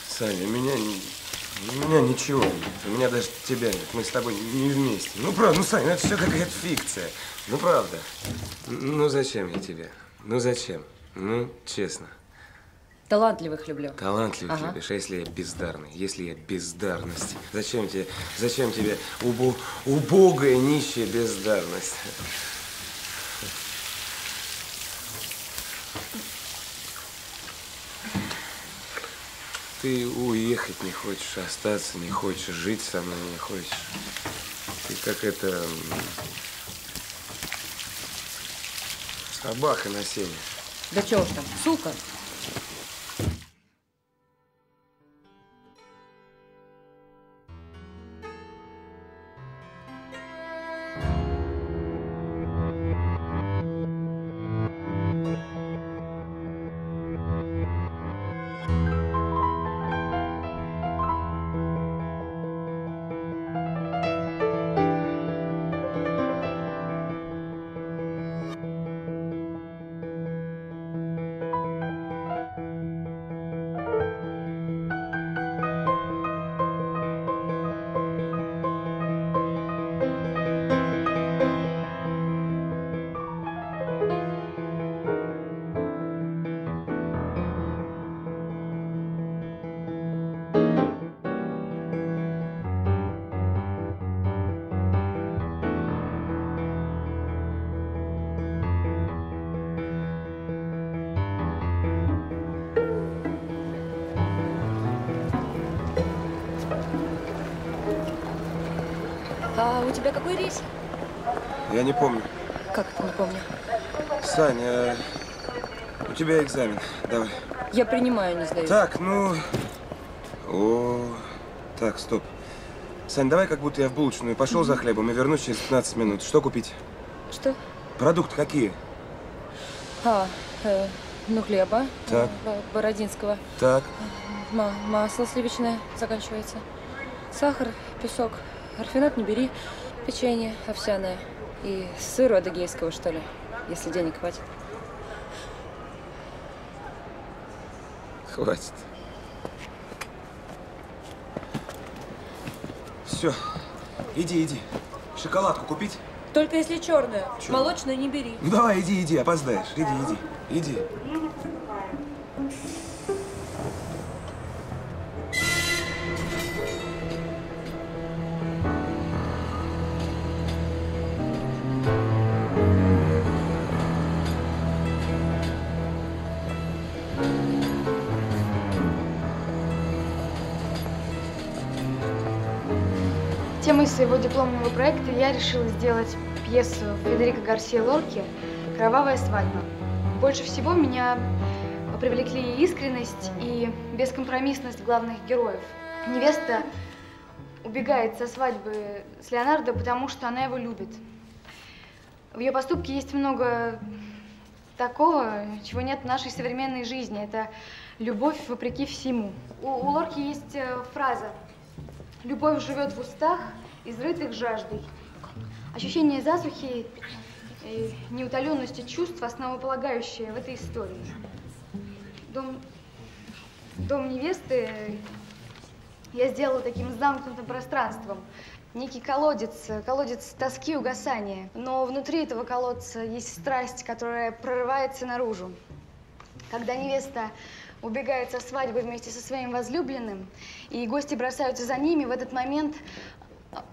Саня, меня, у меня ничего нет. У меня даже тебя нет. Мы с тобой не вместе. Ну, правда, ну, Саня, ну, это все какая-то фикция. Ну, правда. Ну, зачем я тебе? Ну, зачем? Ну, честно. Талантливых люблю. Талантливый Ага. любишь, а если я бездарный? Если я бездарность? Зачем тебе, зачем тебе убо, убогая, нищая бездарность? Ты уехать не хочешь, остаться не хочешь, жить со мной не хочешь. Ты как это... Собака на сене. Да чего ж там, сука? Я не помню. Как это не помню? Саня, э, у тебя экзамен. Давай. Я принимаю, не сдаю. Так, ну... О, так, стоп. Сань, давай как будто я в булочную пошел за хлебом и вернусь через 15 минут. Что купить? Что? Продукты какие? А, э, ну хлеба. Так. э, Бородинского. Так. Ма- масло сливочное заканчивается. Сахар, песок. Рафинат не бери. Печенье овсяное. И сыру адыгейского, что ли, если денег хватит. Хватит. Все. Иди, иди. Шоколадку купить? Только если черную. Чё? Молочную не бери. Ну давай, иди, иди, опоздаешь. Иди, иди, иди. Темой своего дипломного проекта я решила сделать пьесу Федерико Гарсия Лорки «Кровавая свадьба». Больше всего меня привлекли искренность и бескомпромиссность главных героев. Невеста убегает со свадьбы с Леонардо, потому что она его любит. В ее поступке есть много такого, чего нет в нашей современной жизни. Это любовь вопреки всему. У, у Лорки есть э, фраза «Любовь живет в устах, изрытых жаждой». Ощущение засухи и неутоленности чувств основополагающее в этой истории. Дом, дом невесты я сделала таким замкнутым пространством. Некий колодец, колодец тоски угасания. Но внутри этого колодца есть страсть, которая прорывается наружу. Когда невеста убегает со свадьбы вместе со своим возлюбленным, и гости бросаются за ними, в этот момент а,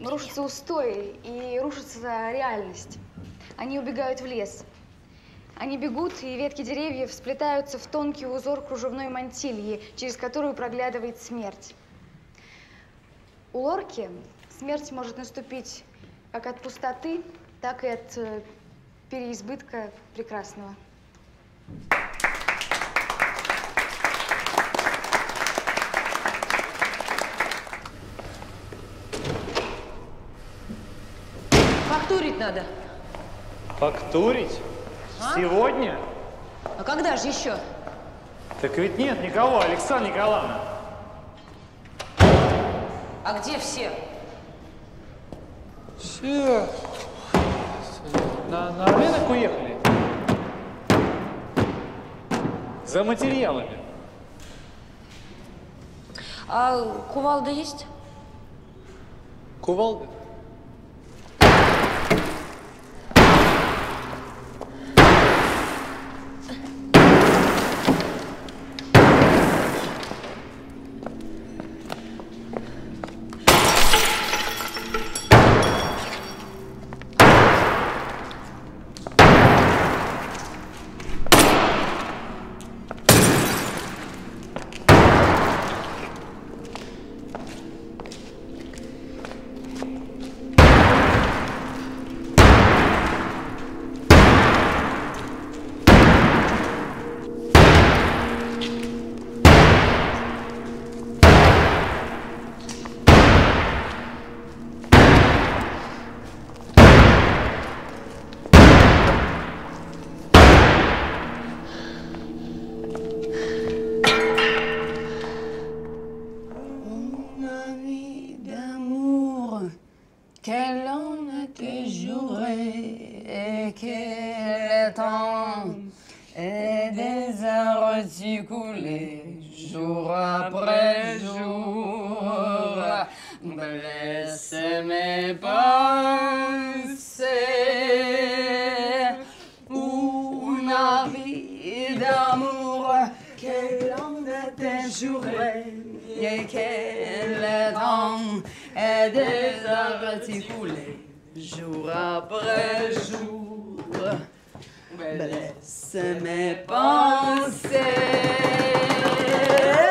рушатся устои и рушится реальность. Они убегают в лес. Они бегут, и ветки деревьев сплетаются в тонкий узор кружевной мантильи, через которую проглядывает смерть. У Лорки смерть может наступить как от пустоты, так и от э, переизбытка прекрасного. Фактурить надо. Фактурить? А? Сегодня? А когда же еще? Так ведь нет никого, Александра Николаевна. А где все? Все. На, на рынок уехали. За материалами. А кувалда есть? Кувалда? qu'elle en était jurée et qu'elle temps et des heures s'y jour après jour. Blesse mes pensées. Una vie d'amour qu'elle en était jurée et qu'elle des heures écoulées jour après jour blesse mes pensées.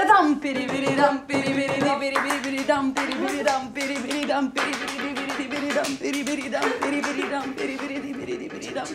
Dam piri piri dam piri piri dam piri piri dam piri piri dam piri piri di piri di piri dam piri piri dam piri piri dam piri piri di piri di piri dam.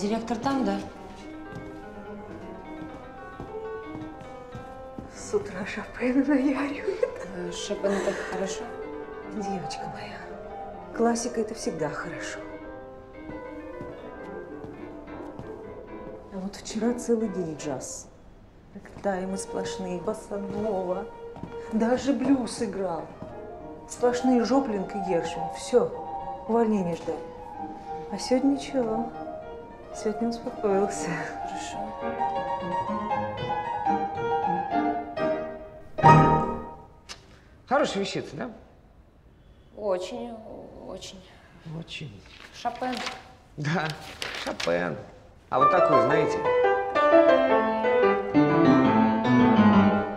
Директор там, да? С утра Шопена наяривает. Шопен это хорошо. Девочка моя, классика это всегда хорошо. А вот вчера целый день джаз. Таймы сплошные, босанова. Даже блюз играл. Сплошные Жоплинг и Гершвин. Все, увольнение ждали. А сегодня ничего. Сегодня успокоился. Хорошо. Хорошая вещица, да? Очень, очень. Очень. Шопен. Да, Шопен. А вот такой, знаете?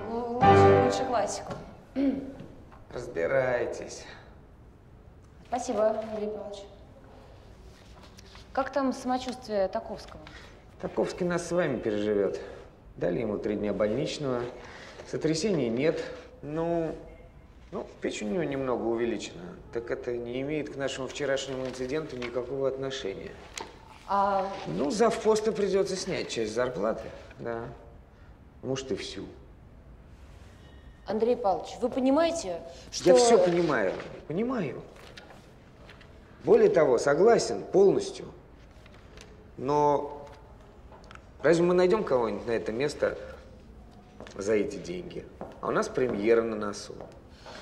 Лучше, лучше классику. Разбирайтесь. Спасибо, Юрий Павлович. Как там самочувствие Таковского? Таковский нас с вами переживет. Дали ему три дня больничного. Сотрясений нет. Ну, ну, печень у него немного увеличена. Так это не имеет к нашему вчерашнему инциденту никакого отношения. А Ну, завпоста придется снять часть зарплаты. Да. Может, и всю. Андрей Павлович, вы понимаете, что... Я все понимаю, понимаю. Более того, согласен полностью. Но разве мы найдем кого-нибудь на это место за эти деньги? А у нас премьера на носу.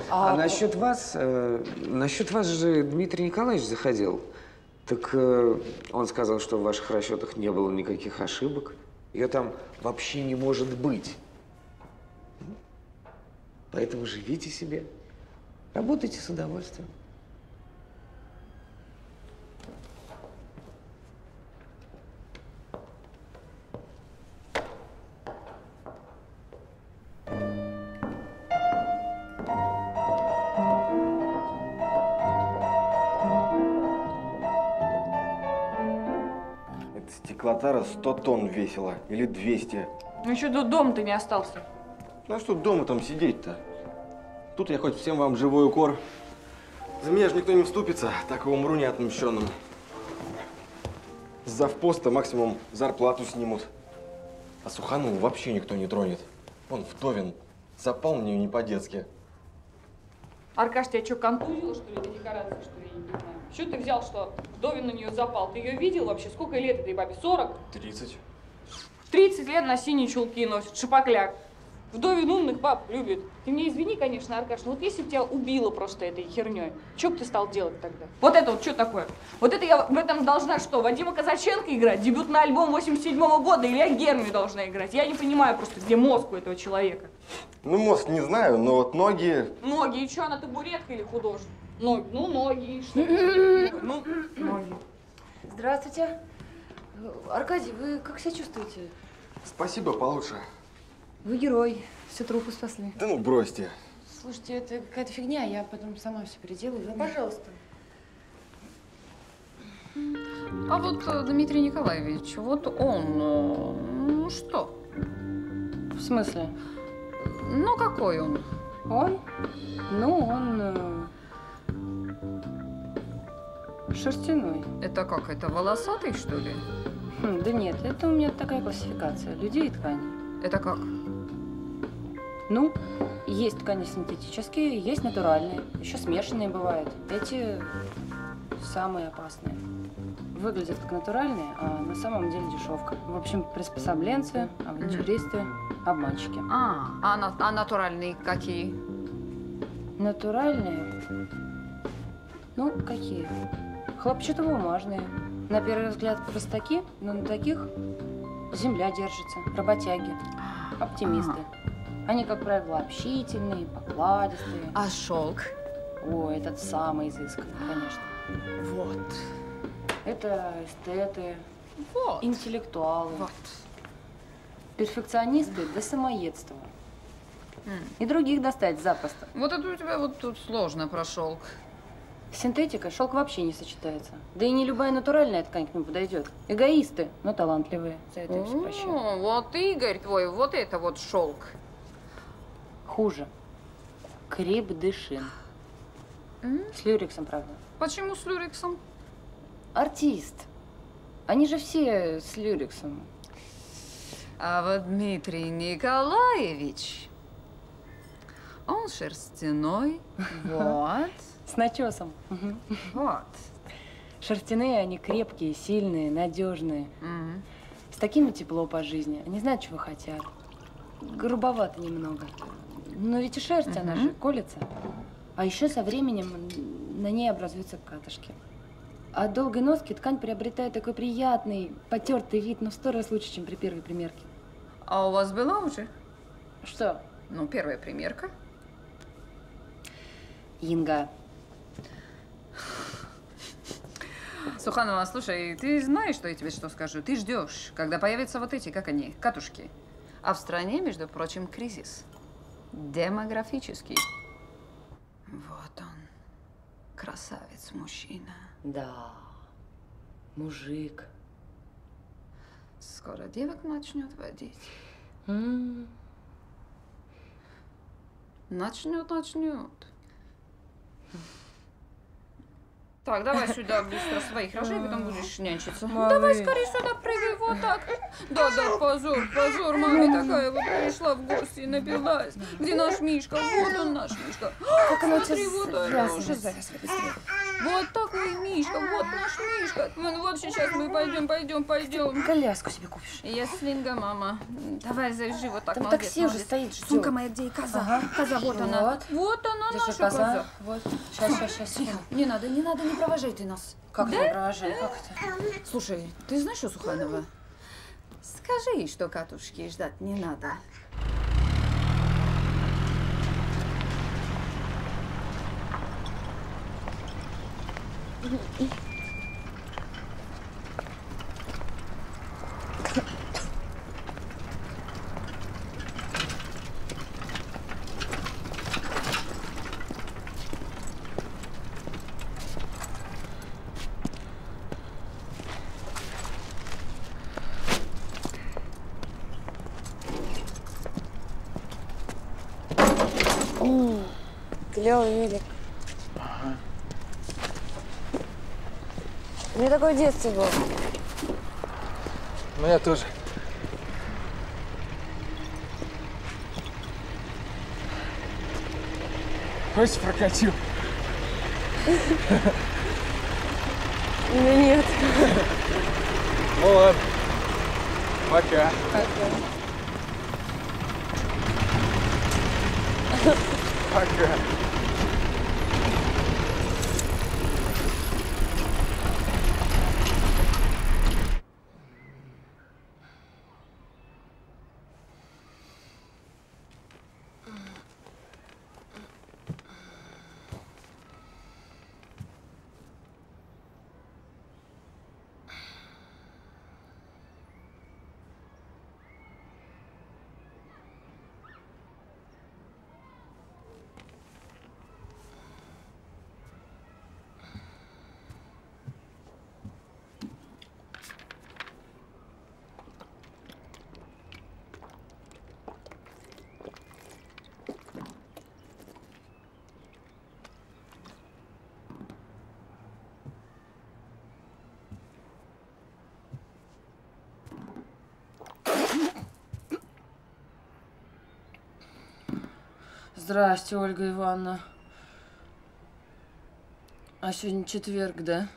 А, А- насчет вас, э, насчет вас же Дмитрий Николаевич заходил. Так э, он сказал, что в ваших расчетах не было никаких ошибок. Ее там вообще не может быть. Поэтому живите себе. Работайте с удовольствием. Стеклотара 100 тонн весила. Или 200. Ну еще до дома-то не остался. Ну а что дома там сидеть-то? Тут я хоть всем вам живой укор. За меня же никто не вступится, так и умру неотмщенным. С завпоста максимум зарплату снимут. А Суханову вообще никто не тронет. Он вдовен. Запал мне не по-детски. Аркаш, тебя что, контузило, что ли, декорации, что ли, я не понимаю? Что ты взял, что Вдовин на нее запал? Ты ее видел вообще? Сколько лет этой бабе? 40? 30. 30 лет на синие чулки носит, шипокляк. Вдовин умных баб любит. Ты мне извини, конечно, Аркаш, но вот если бы тебя убило просто этой херней, что бы ты стал делать тогда? Вот это вот что такое? Вот это я в этом должна что, Вадима Казаченко играть? Дебютный альбом 87 года? Или я Гермию должна играть? Я не понимаю просто, где мозг у этого человека. Ну, мозг не знаю, но вот ноги... Ноги, и что, она табуретка или художник? Ноги, ну ноги, что? Ну, ноги. Здравствуйте. Э, Аркадий, вы как себя чувствуете? Спасибо, получше. Вы герой. Все трупы спасли. Да ну, бросьте. Слушайте, это какая-то фигня, я потом сама все переделаю. ладно? Пожалуйста. А вот э, Дмитрий Николаевич, вот он, э, ну что? В смысле? Ну, какой он? Он? Ну, он... шерстяной. Это как, это волосатый, что ли? Хм, да нет, это у меня такая классификация. Людей и тканей. Это как? Ну, есть ткани синтетические, есть натуральные. Еще смешанные бывают. Эти самые опасные. Выглядят как натуральные, а на самом деле дешевка. В общем, приспособленцы, авантюристы, обманщики. А, а, на- а натуральные какие? Натуральные? Ну, какие? Хлопчатобумажные. На первый взгляд простаки, но на таких земля держится, работяги, оптимисты. Они, как правило, общительные, покладистые. А шелк? О, этот самый изысканный, конечно. Вот. Это эстеты, Вот. интеллектуалы, перфекционисты до самоедства. М. И других достать запросто. Вот это у тебя вот тут сложно про шелк. Синтетика, шелк вообще не сочетается. Да и не любая натуральная ткань к нему подойдет. Эгоисты, но талантливые. За это я все прощаю. Вот Игорь твой, вот это вот шелк. Хуже. Крепдышин. С люрексом, правда. Почему с люрексом? Артист. Они же все с люрексом. А вот Дмитрий Николаевич, он шерстяной, вот. С начесом. Вот. Шерстяные они крепкие, сильные, надежные. С такими тепло по жизни. Они знают, чего хотят. Грубовато немного. Но ведь и шерсть, она же колется. А еще со временем на ней образуются катышки. От долгой носки ткань приобретает такой приятный, потертый вид, но в сто раз лучше, чем при первой примерке. А у вас была уже? Что? Ну, первая примерка. Инга. Суханова, слушай, ты знаешь, что я тебе что скажу? Ты ждешь, когда появятся вот эти, как они, катушки. А в стране, между прочим, кризис. Демографический. Вот он. Красавец мужчина. Да. Мужик. Скоро девок начнет водить. М. Начнет, начнет. Так, давай сюда быстро своих рожей, потом будешь нянчиться. Малыш. Давай скорее сюда прыгай, вот так. Да, да, позор, позор, маме такая вот пришла в гости и напилась. Где наш Мишка? Вот он наш Мишка. Как оно у Смотри, тебя вот он. Завязывай быстрее. Вот такой Мишка, вот наш Мишка. Вон, вот сейчас мы пойдем, пойдем, пойдем. Коляску себе купишь. Я слинга, мама. Давай, завяжи вот так, Там молодец, такси уже молодец. стоит, ждет. Сумка моя где и коза? Ага. Коза, вот она. Вот. Вот она, Держи, наша коза. коза. Вот. Сейчас, сейчас, сейчас. Тихо, не надо, не надо, не провожай ты нас. Как Да? не провожай? Как это? Слушай, ты знаешь, что Суханова? Скажи ей, что катушки ждать не надо. Definitely. Меня такое в детстве было. Ну, я тоже. Хочешь прокатил? Ну нет. Ну ладно. Пока. Пока. Здрасте, Ольга Ивановна. А сегодня четверг, да?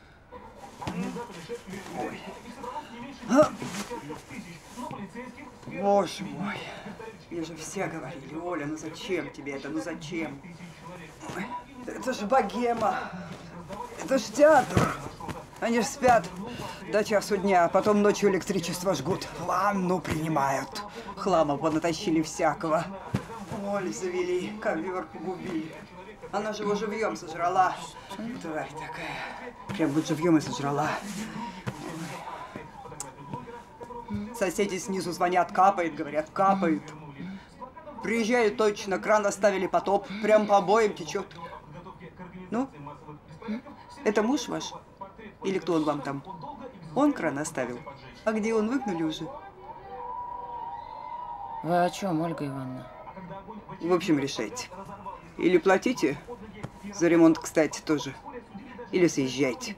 Боже мой. Мне же все говорили, Оля, ну зачем тебе это, ну зачем? Ой, Это же богема. Это же театр. Они же спят до часу дня, а потом ночью электричество жгут. Ванну принимают. Хлама понатащили всякого. Оль завели, ковер погубили. Она же его живьем сожрала. Тварь такая. Прям вот живьем и сожрала. Соседи снизу звонят, капает, говорят, капает. Приезжали точно, кран оставили потоп, прям по обоим течет. Ну, это муж ваш? Или кто он вам там? Он кран оставил. А где он, выгнали уже? Вы о чем, Ольга Ивановна? В общем, решайте. Или платите, за ремонт, кстати, тоже, или съезжайте.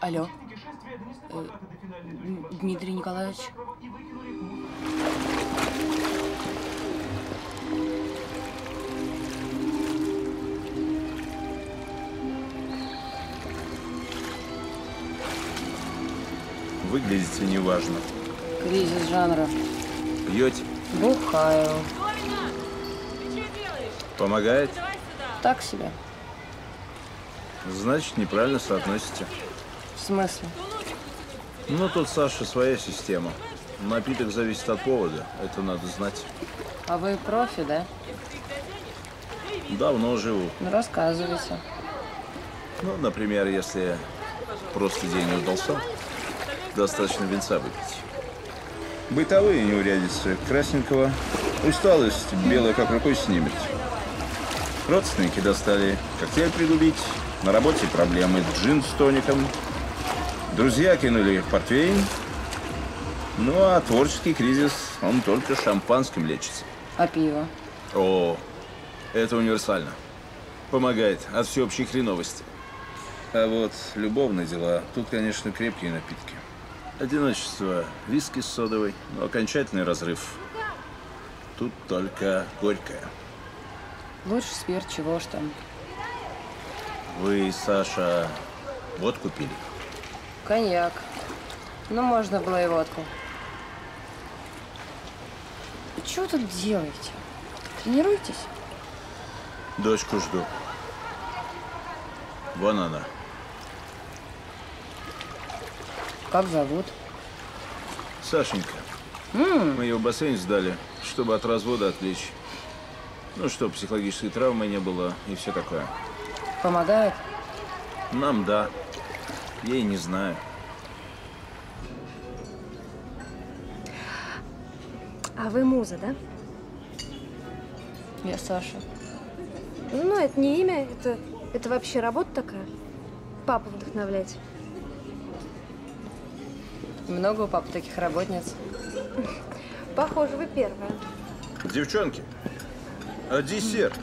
Алло. Э, Дмитрий Николаевич? Выглядите неважно. Кризис жанра. Пьете? Бухаю. Помогает? Так себе. Значит, неправильно соотносите. В смысле? Ну, тут, Саша, своя система. Напиток зависит от повода, это надо знать. А вы профи, да? Давно живу. Ну, рассказывайте. Ну, например, если просто день не удался, достаточно винца выпить. Бытовые неурядицы красненького, усталость белая как рукой снимет. Родственники достали коктейль пригубить, на работе проблемы, джин с тоником. Друзья кинули портвейн, Ну, а творческий кризис, он только шампанским лечится. А пиво? О, это универсально. Помогает от всеобщей хреновости. А вот любовные дела, тут, конечно, крепкие напитки. Одиночество, виски с содовой, но окончательный разрыв. Тут только горькое. Лучше смерть, чего ж там. Вы, Саша, водку пили? Коньяк. Ну, можно было и водку. Что вы тут делаете? Тренируетесь? Дочку жду. Вон она. Как зовут? Сашенька. М, Мы ее в бассейн сдали, чтобы от развода отвлечь. Ну, чтобы психологической травмы не было и все такое. Помогает? Нам да. Ей не знаю. А вы муза, да? Я Саша. Ну, это не имя, это, это вообще работа такая. Папу вдохновлять. Много у папы таких работниц. Похоже, вы первая. Девчонки, а десерт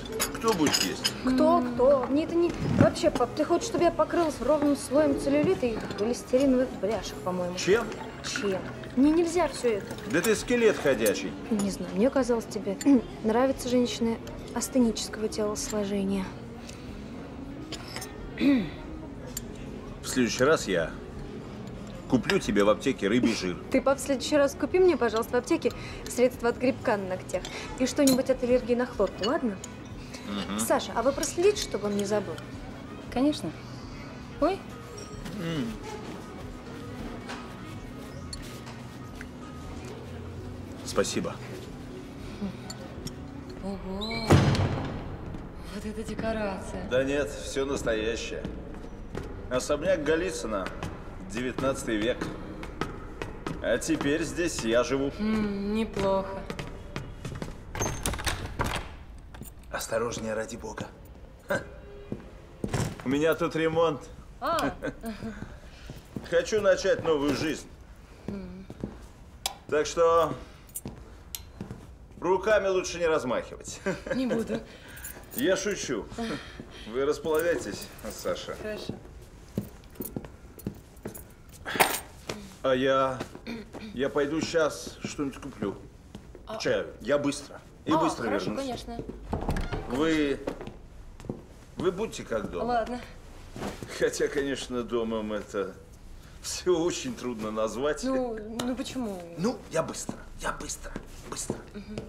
кто будет есть? Кто, кто? Мне это не... Вообще, пап, ты хочешь, чтобы я покрылась ровным слоем целлюлита и холестериновых бляшек, по-моему? Чем? Чем? Мне нельзя все это. Да ты скелет ходячий. Не знаю, мне казалось, тебе нравятся женщины астенического телосложения. В следующий раз я куплю тебе в аптеке рыбий жир. Ты, пап, в следующий раз купи мне, пожалуйста, в аптеке средства от грибка на ногтях и что-нибудь от аллергии на хлопку, ладно? Мгм. Саша, а вы проследите, чтобы он не забыл? Конечно. Ой. М. Спасибо. Ого. Вот это декорация. Да нет, все настоящее. Особняк Голицына, 19 век. А теперь здесь я живу. М, неплохо. Осторожнее, ради бога. Ха. У меня тут ремонт. А. Хочу начать новую жизнь. Так что руками лучше не размахивать. Не буду. Я шучу. Вы располагайтесь, Саша. Хорошо. А я... Я пойду сейчас что-нибудь куплю. А- Чаю. Я быстро. И А, быстро хорошо, вернусь. конечно. Вы... Вы будьте как дома. Ладно. Хотя, конечно, домом это все очень трудно назвать. Ну, ну почему? Ну, я быстро. Я быстро. Быстро. Мгм.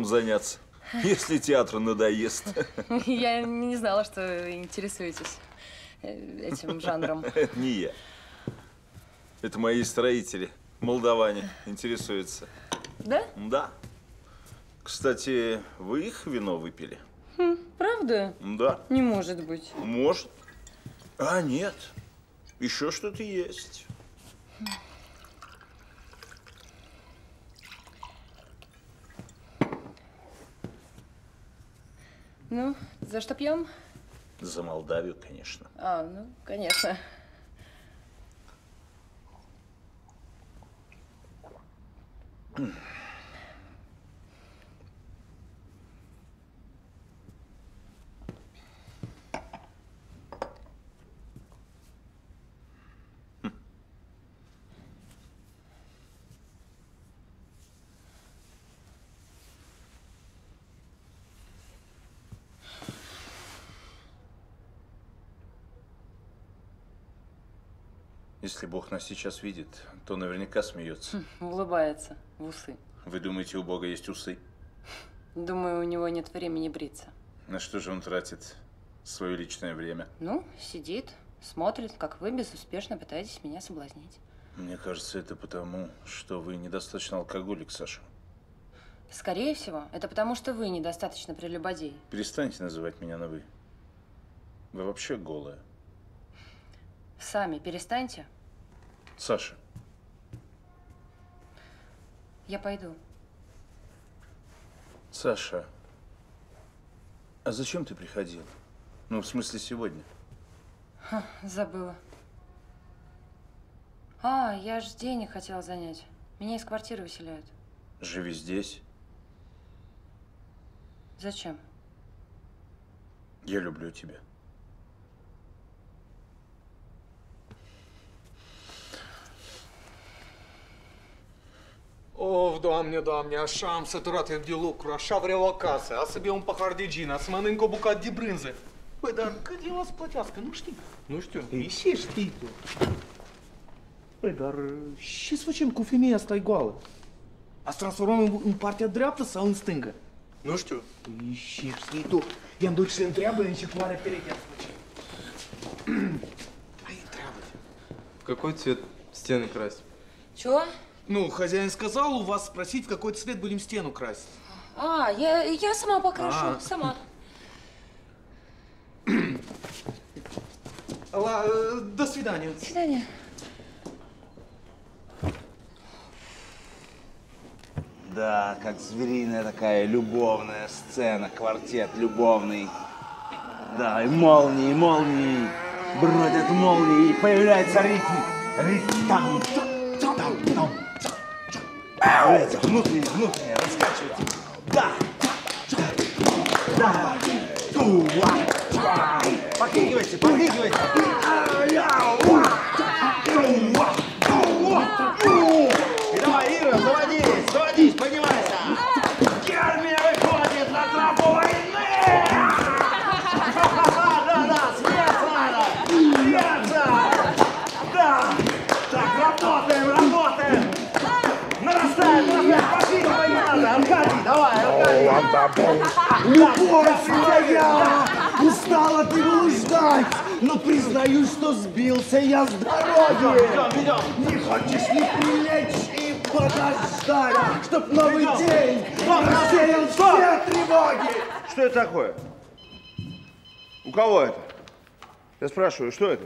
Чем заняться. Если театру надоест. Я не знала, что интересуетесь э, этим жанром. Это не я. Это мои строители, молдаване, интересуются. Да? Да. Кстати, вы их вино выпили? Хм, правда? Да. Не может быть. Может. А, нет. Еще что-то есть. Ну, за что пьем? За Молдавию, конечно. А, ну, конечно. Если Бог нас сейчас видит, то наверняка смеется. Хм, улыбается в усы. Вы думаете, у Бога есть усы? Думаю, у него нет времени бриться. На что же он тратит свое личное время? Ну, сидит, смотрит, как вы безуспешно пытаетесь меня соблазнить. Мне кажется, это потому, что вы недостаточно алкоголик, Саша. Скорее всего, это потому, что вы недостаточно прелюбодей. Перестаньте называть меня на «вы». Вы вообще голая. Сами перестаньте. Саша, Я пойду. Саша, а зачем ты приходил? Ну, в смысле, сегодня. Ха, забыла. А, я ж денег хотела занять. Меня из квартиры выселяют. Живи здесь. Зачем? Я люблю тебя. Of, doamne, doamne, așa am săturat eu de lucru, așa vreau acasă, a să beau un pahar de gin, a să mănânc o bucată de brânză. Băi, dar cât e la să plătească, nu știu. Nu știu. Ei, ce știi tu? Băi, dar ce să facem cu femeia asta e goală? A să transformăm în, în partea dreaptă sau în stângă? Nu știu. Păi, ce știi tu? I-am duc și se întreabă în ce culoare perechea să facem. Hai, întreabă-te. Какой цвет стены красить? Чего? Ну, хозяин сказал у вас спросить, в какой цвет будем стену красить. А, я, я сама покрашу, А. сама. Ла, э, до свидания. До свидания. Да, как звериная такая любовная сцена, квартет любовный. Да, и молнии, молнии, бродят молнии, и появляется ритм. Ритм там, внутреннее, внутреннее, раскачивается. Да, да, туа, туа. Аркадий! Любовь моя! Устала ты блуждать, но признаю, что сбился я с дороги. Не хочешь ли прилечь и подождать, чтоб новый день рассеял все тревоги? Что это такое? У кого это? Я спрашиваю, что это?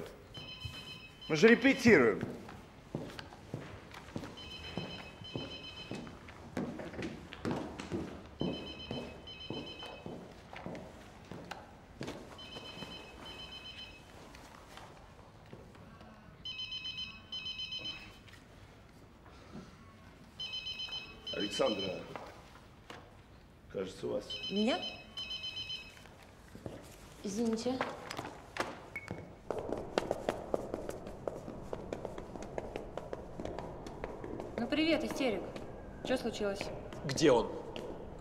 Мы же репетируем. Александра, кажется, у вас. Меня? Извините. Привет, истерик. Что случилось? Где он?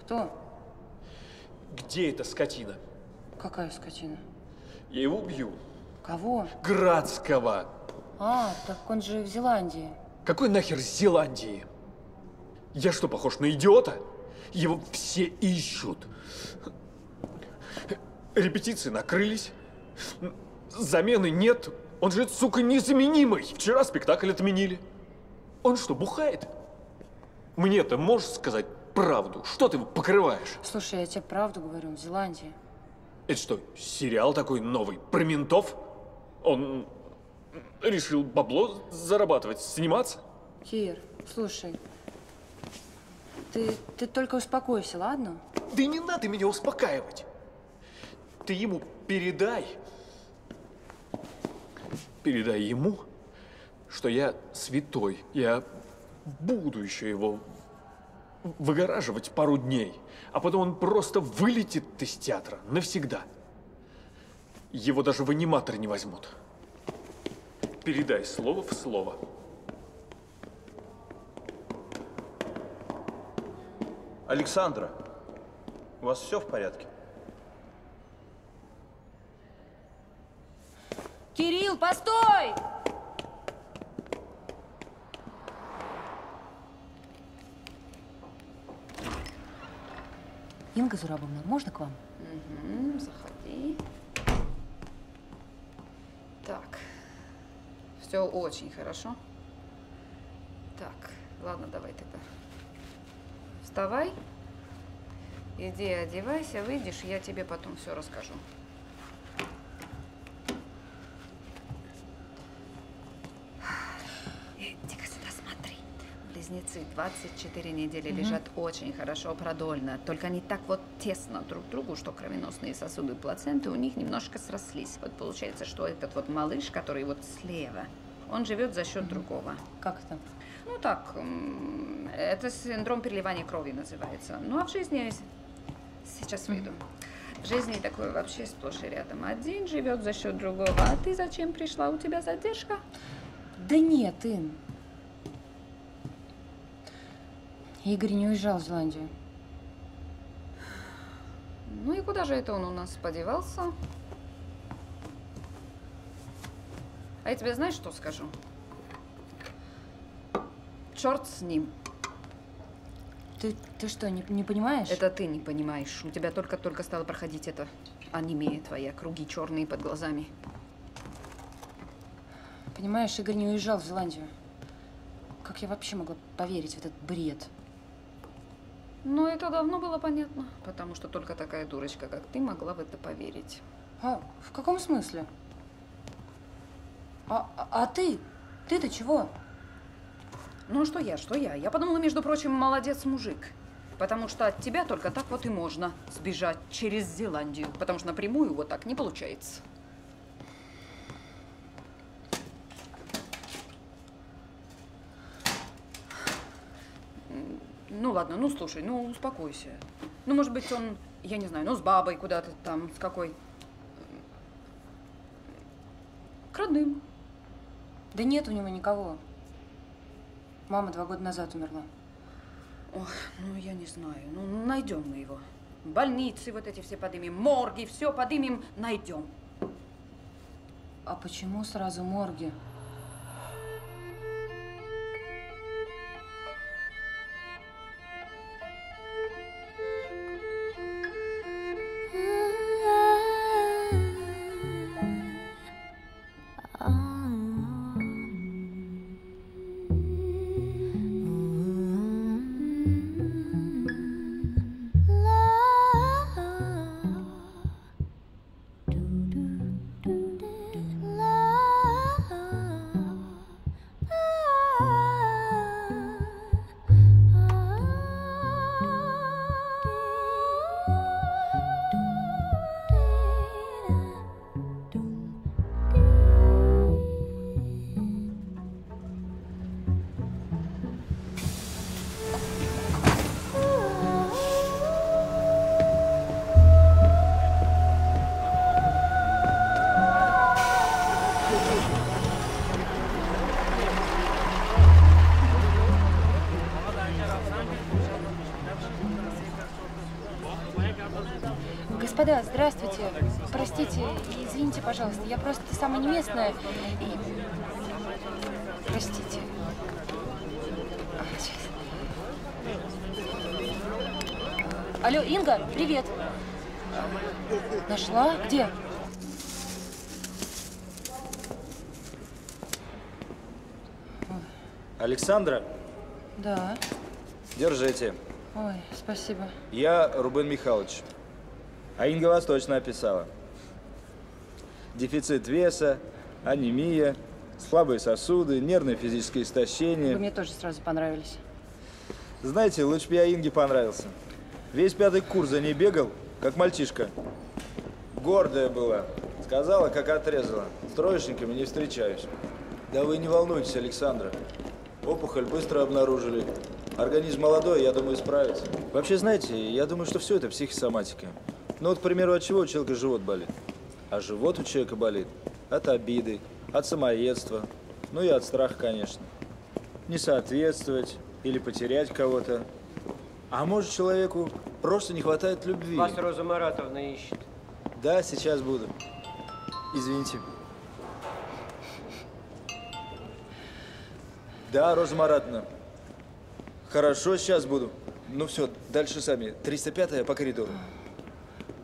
Кто? Где эта скотина? Какая скотина? Я его убью. Кого? Градского. А, так он же в Зеландии. Какой нахер Зеландии? Я что, похож на идиота? Его все ищут. Репетиции накрылись. Замены нет. Он же, сука, незаменимый. Вчера спектакль отменили. Он что, бухает? Мне-то можешь сказать правду? Что ты его покрываешь? Слушай, я тебе правду говорю, в Зеландии. Это что, сериал такой новый про ментов? Он решил бабло зарабатывать, сниматься? Кир, слушай, ты, ты только успокойся, ладно? Да не надо меня успокаивать. Ты ему передай. Передай ему, что я святой. Я буду еще его выгораживать пару дней, а потом он просто вылетит из театра навсегда. Его даже в аниматор не возьмут. Передай слово в слово. Александра, у вас все в порядке? Кирилл, постой! Инга Зурабовна, можно к вам? Угу, заходи. Так. Все очень хорошо. Так, ладно, давай тогда. Вставай. Иди одевайся, выйдешь, я тебе потом все расскажу. Иди-ка сюда, смотри. Близнецы 24 недели Мгм. лежат очень хорошо продольно, только они так вот тесно друг к другу, что кровеносные сосуды плаценты у них немножко срослись. Вот получается, что этот вот малыш, который вот слева, он живет за счет другого. Как это? Ну так, это синдром переливания крови называется. Ну а в жизни, сейчас выйду. В жизни такое вообще сплошь и рядом. Один живет за счет другого. А ты зачем пришла? У тебя задержка? Да нет, Ин. Игорь не уезжал в Зеландию. Ну и куда же это он у нас подевался? А я тебе знаешь, что скажу? Черт с ним. Ты, ты что, не, не понимаешь? Это ты не понимаешь. У тебя только-только стало проходить это анемия твоя, круги черные под глазами. Понимаешь, Игорь не уезжал в Зеландию. Как я вообще могла поверить в этот бред? Ну, это давно было понятно, потому что только такая дурочка, как ты, могла в это поверить. А в каком смысле? А, а, а ты? Ты-то чего? Ну, что я, что я? Я подумала, между прочим, молодец мужик. Потому что от тебя только так вот и можно сбежать через Зеландию. Потому что напрямую вот так не получается. Ну ладно, ну слушай, ну успокойся. Ну, может быть, он, я не знаю, ну с бабой куда-то там, с какой. К родным. Да нет у него никого. Мама два года назад умерла. Ох, ну я не знаю. Ну найдем мы его. Больницы вот эти все подымем, морги, все подымем, найдем. А почему сразу морги? Здравствуйте. Простите, извините, пожалуйста, я просто самая не местная. И... Простите. А. Алло, Инга, привет. Нашла? Где? Александра, Да. держите. Ой, спасибо. Я Рубен Михайлович. А Инга вас точно описала. Дефицит веса, анемия, слабые сосуды, нервное физическое Вы истощение. мне тоже сразу понравились. Знаете, лучше бы я Инге понравился. Весь пятый курс за ней бегал, как мальчишка. Гордая была. Сказала, как отрезала. С троечниками не встречаюсь. Да вы не волнуйтесь, Александра. Опухоль быстро обнаружили. Организм молодой, я думаю, справится. Вообще, знаете, я думаю, что все это психосоматика. Ну вот, к примеру, от чего у человека живот болит? А живот у человека болит от обиды, от самоедства, ну и от страха, конечно. Не соответствовать или потерять кого-то. А может, человеку просто не хватает любви. Вас Роза Маратовна ищет. Да, сейчас буду. Извините. Да, Роза Маратовна. Хорошо, сейчас буду. Ну все, дальше сами. 305 по коридору.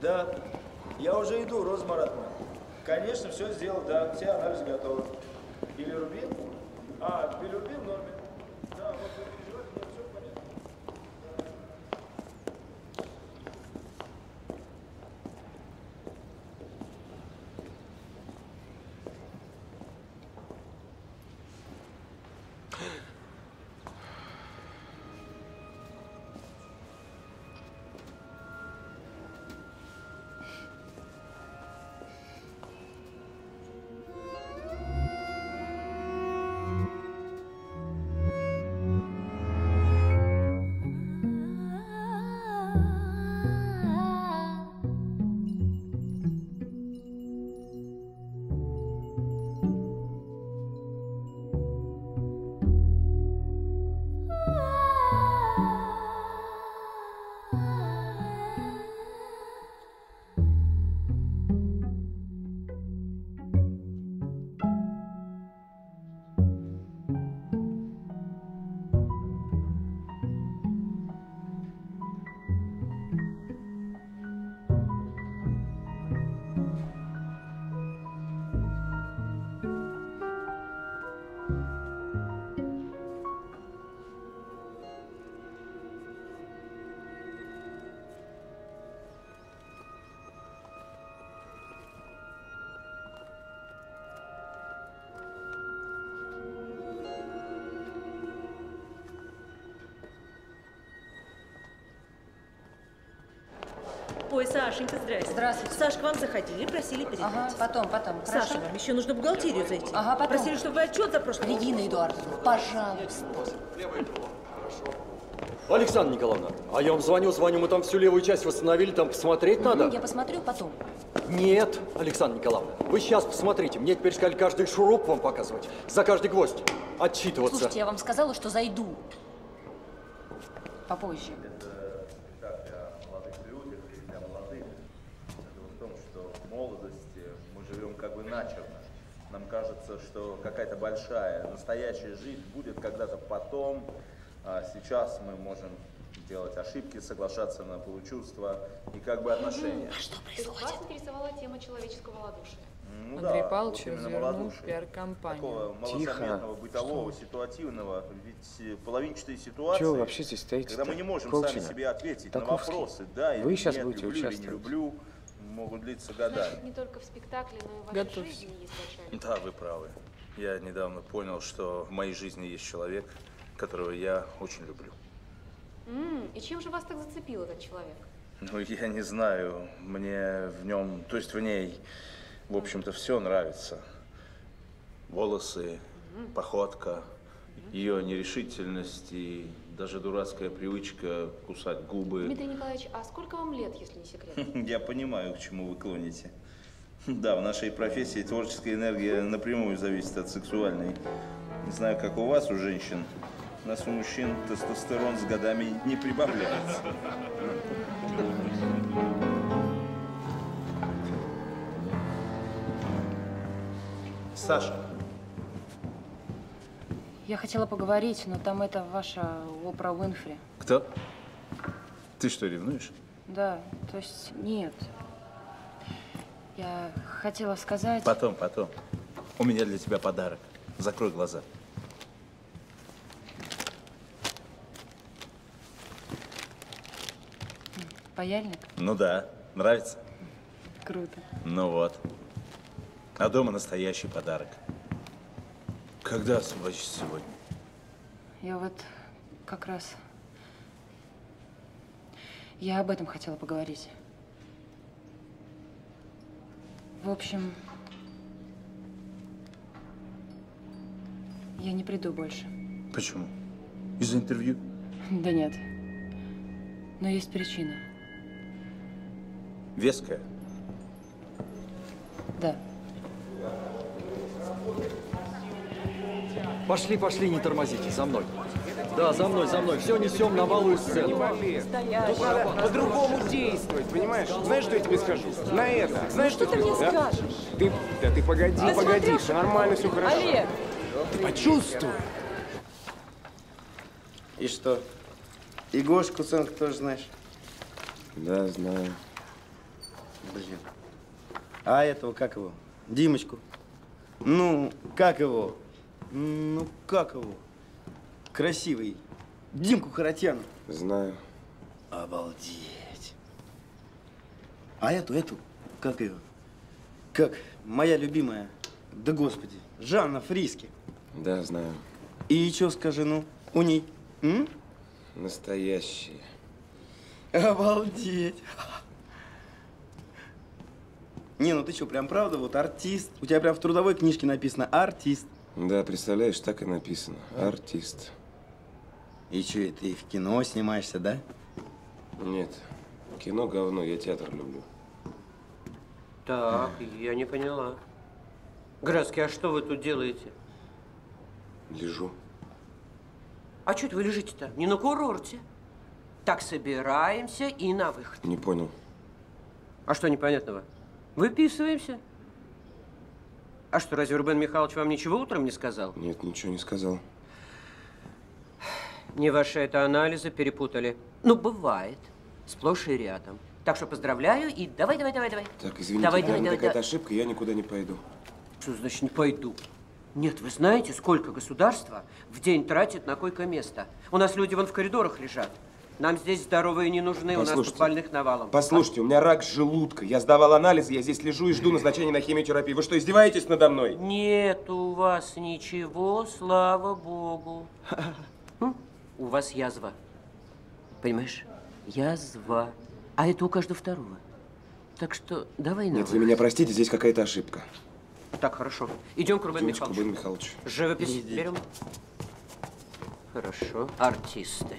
Да. Я уже иду, Роза Маратовна. Конечно, все сделал, да. Все анализы готовы. Билирубин? А, билирубин 0,5. Здрасте. Здравствуйте. Саш, к вам заходили, просили передать. Ага, потом, потом. Саша, Хорошо? вам еще нужно в бухгалтерию зайти. Ага, потом. Просили, чтобы вы отчет за прошлый Регина Эдуардовна, пожалуйста. Александра Николаевна, а я вам звоню, звоню, мы там всю левую часть восстановили, там посмотреть надо. Я посмотрю потом. Нет, Александра Николаевна, вы сейчас посмотрите, мне теперь сказали каждый шуруп вам показывать, за каждый гвоздь отчитываться. Слушайте, я вам сказала, что зайду. Попозже. Так, для молодых людях и для молодых. Дело в том, что в молодости мы живем как бы начерно. Нам кажется, что какая-то большая, настоящая жизнь будет когда-то потом. А сейчас мы можем делать ошибки, соглашаться на получувства и как бы отношения. А что происходит? Вас интересовала тема человеческого малодушия. Ну Андрей да, Павлович вот именно развернул малодушие. пиар-компанию. Такого Тихо. малозаметного, бытового, ситуативного. Ведь э, половинчатые ситуации, Чего вы вообще здесь стоите-то? когда мы не можем Колчина, сами себе ответить Таковский, на вопросы, да вы сейчас нет, будете люблю или не участвовать? люблю, могут длиться Значит, годами. не только в спектакле, но и в вашей Готовься. жизни есть начальник. Да, вы правы. Я недавно понял, что в моей жизни есть человек, которого я очень люблю. М, И чем же вас так зацепил этот человек? Ну, я не знаю, мне в нем, то есть в ней, в общем-то, все нравится. Волосы, походка, ее нерешительность и даже дурацкая привычка кусать губы. Дмитрий Николаевич, а сколько вам лет, если не секрет? Я понимаю, к чему вы клоните. Да, в нашей профессии творческая энергия напрямую зависит от сексуальной. Не знаю, как у вас, у женщин. У нас у мужчин тестостерон с годами не прибавляется. Саша, я хотела поговорить, но там это ваша Опра Уинфри. Кто? Ты что, ревнуешь? Да, то есть нет. Я хотела сказать... Потом, потом. У меня для тебя подарок. Закрой глаза. Паяльник? Ну да, нравится? Круто. Ну вот. А дома настоящий подарок. Когда освободишься сегодня? Я вот как раз... Я об этом хотела поговорить. В общем, я не приду больше. Почему? Из-за интервью? Да нет. Но есть причина. Веская? Да. Пошли, пошли, не тормозите, за мной. Да, за мной, за мной. Все несем на малую сцену. Тут надо по-другому действовать, понимаешь? Знаешь, что я тебе скажу? На это. Знаешь, что ты мне да? скажешь? Ты, да ты погоди, Да погоди, смотри, все нормально, все хорошо. Олег! Ты почувствуй. И что? И Куценко тоже знаешь? Да, знаю. Блин. А этого, как его? Димочку. Ну, как его? Ну, как его? Красивый. Димку Харатьяна. Знаю. Обалдеть. А эту, эту, как ее? Как? Моя любимая. Да господи. Жанна Фриски. Да, знаю. И что скажи, ну, у ней? М? Настоящие. Обалдеть. Не, ну ты что, прям правда, вот артист. У тебя прям в трудовой книжке написано артист. Да, представляешь, так и написано. Артист. И что, ты в кино снимаешься, да? Нет. Кино говно, я театр люблю. Так, я не поняла. Градский, а что вы тут делаете? Лежу. А что это вы лежите-то? Не на курорте. Так, собираемся и на выход. Не понял. А что непонятного? Выписываемся. А что, разве Рубен Михайлович вам ничего утром не сказал? Нет, ничего не сказал. Не ваши это анализы перепутали. Ну, бывает. Сплошь и рядом. Так что поздравляю и давай, давай, давай, давай. Так, извините, давай, наверное, давай, какая-то давай. ошибка, я никуда не пойду. Что значит не пойду? Нет, вы знаете, сколько государства в день тратит на койко-место? У нас люди вон в коридорах лежат. Нам здесь здоровые не нужны, у нас тут Послушайте, больных навалом. Послушайте, у меня рак желудка. Я сдавал анализы, я здесь лежу и жду назначения на химиотерапию. Вы что, издеваетесь надо мной? Нет у вас ничего, слава богу. У вас язва. Понимаешь? Язва. А это у каждого второго. Так что давай на Нет, вы меня простите, здесь какая-то ошибка. Так, хорошо. Идем к Рубену Идемте к Михайловичу. Рубену Михайловичу. Живопись Идите. берем. Хорошо. Артисты.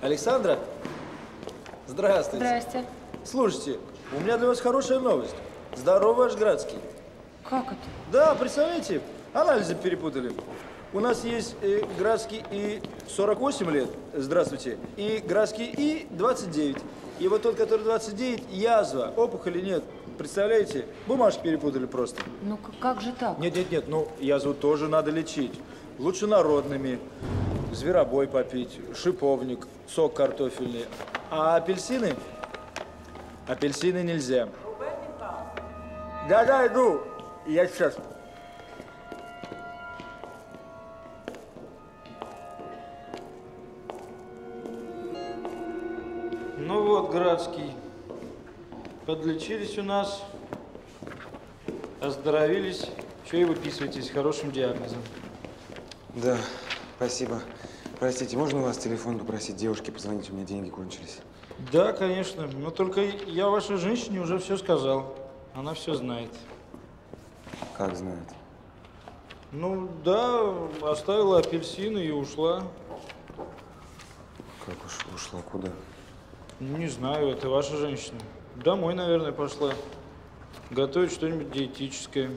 Александра? Здравствуйте. Здрасте. Слушайте, у меня для вас хорошая новость. Здорово, ваш Градский. Как это? Да, представляете, анализы перепутали. У нас есть э, Градский и 48 лет, здравствуйте, и Градский и 29. И вот тот, который 29, язва, опухоли нет. Представляете? Бумажки перепутали просто. Ну как же так? Нет, нет, нет, ну язву тоже надо лечить. Лучше народными. Зверобой попить, шиповник, сок картофельный. А апельсины? Апельсины нельзя. Да-да, иду. Я сейчас. Ну вот, Градский, подлечились у нас, оздоровились, еще и выписывайтесь с хорошим диагнозом. Да, спасибо. Простите, можно у вас телефон попросить девушке позвонить? У меня деньги кончились. Да, конечно, но только я вашей женщине уже все сказал. Она все знает. Как знает? Ну да, оставила апельсины и ушла. Как уж ушла? Куда? Не знаю, это ваша женщина. Домой, наверное, пошла. Готовить что-нибудь диетическое.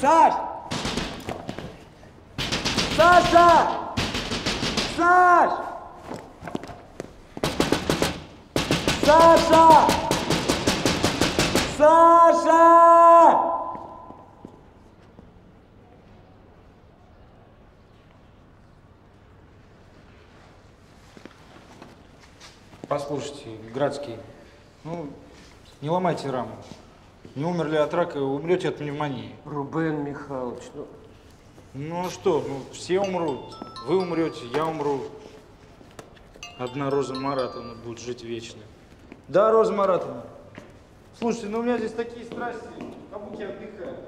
Саш! Саша! Саш! Саша! Саша! Послушайте, Градский, ну, не ломайте раму. Не умерли от рака, умрете от пневмонии. Рубен Михайлович, ну... Ну а что, ну все умрут. Вы умрете, я умру. Одна Роза Маратовна будет жить вечно. Да, Роза Маратовна. Слушайте, ну у меня здесь такие страсти, кабуки отдыхают.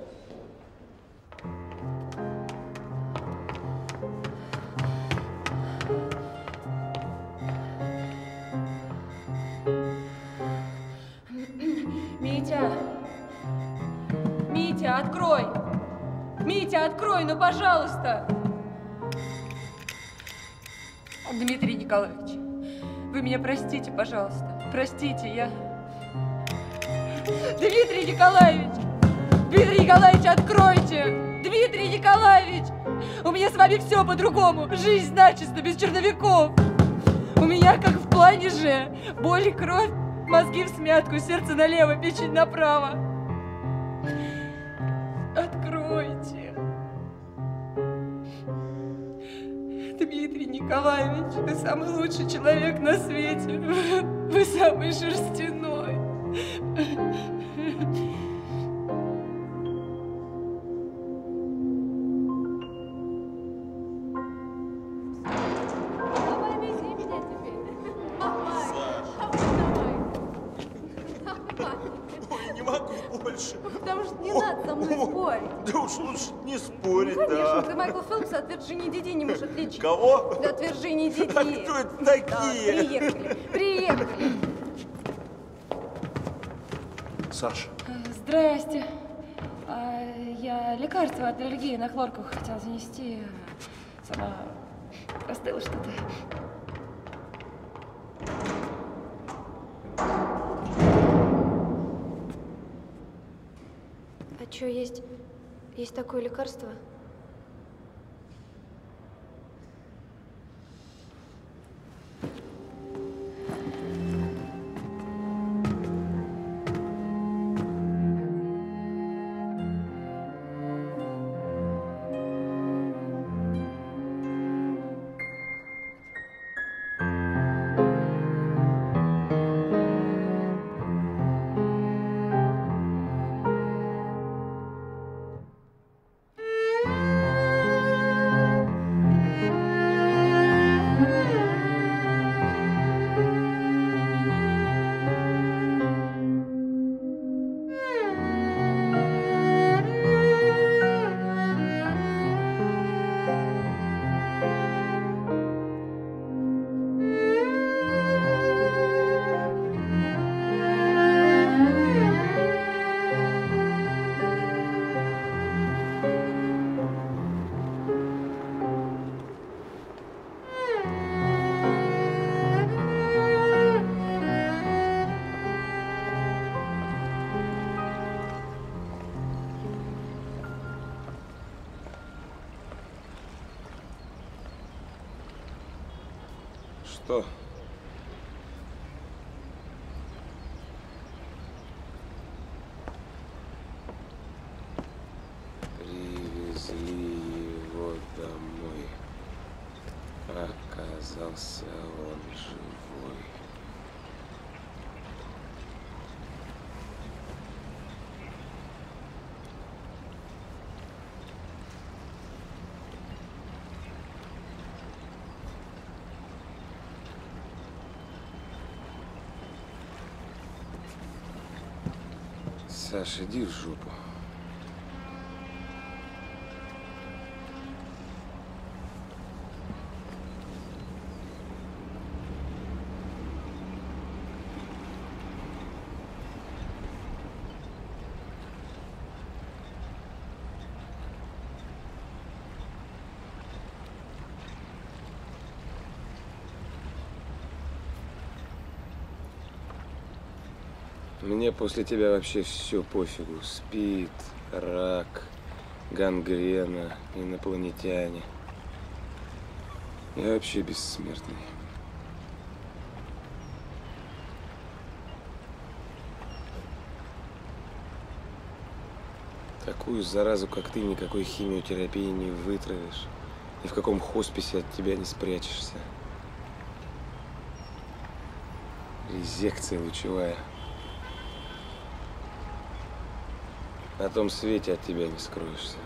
Митя! Митя, открой! Митя, открой, ну, пожалуйста! Дмитрий Николаевич, вы меня простите, пожалуйста. Простите, я... Дмитрий Николаевич! Дмитрий Николаевич, откройте! Дмитрий Николаевич! У меня с вами все по-другому. Жизнь начисто, без черновиков. У меня, как в плане же, боль и кровь, мозги в смятку, сердце налево, печень направо. Николаевич, вы самый лучший человек на свете. Вы самый шерстяной. Кого? От Вирджинии Диди. А кто это такие? Да, приехали, приехали. Саша, Здрасте. А, я лекарство от аллергии на хлорку хотела занести. Сама простыла что-то. А что, есть, есть такое лекарство? Что? Привезли его домой. Оказался он живой. Саша, иди в жопу. Мне после тебя вообще все пофигу. Спид, рак, гангрена, инопланетяне. Я вообще бессмертный. Такую заразу, как ты, никакой химиотерапии не вытравишь. Ни в каком хосписе от тебя не спрячешься. Резекция лучевая. На том свете от тебя не скроешься.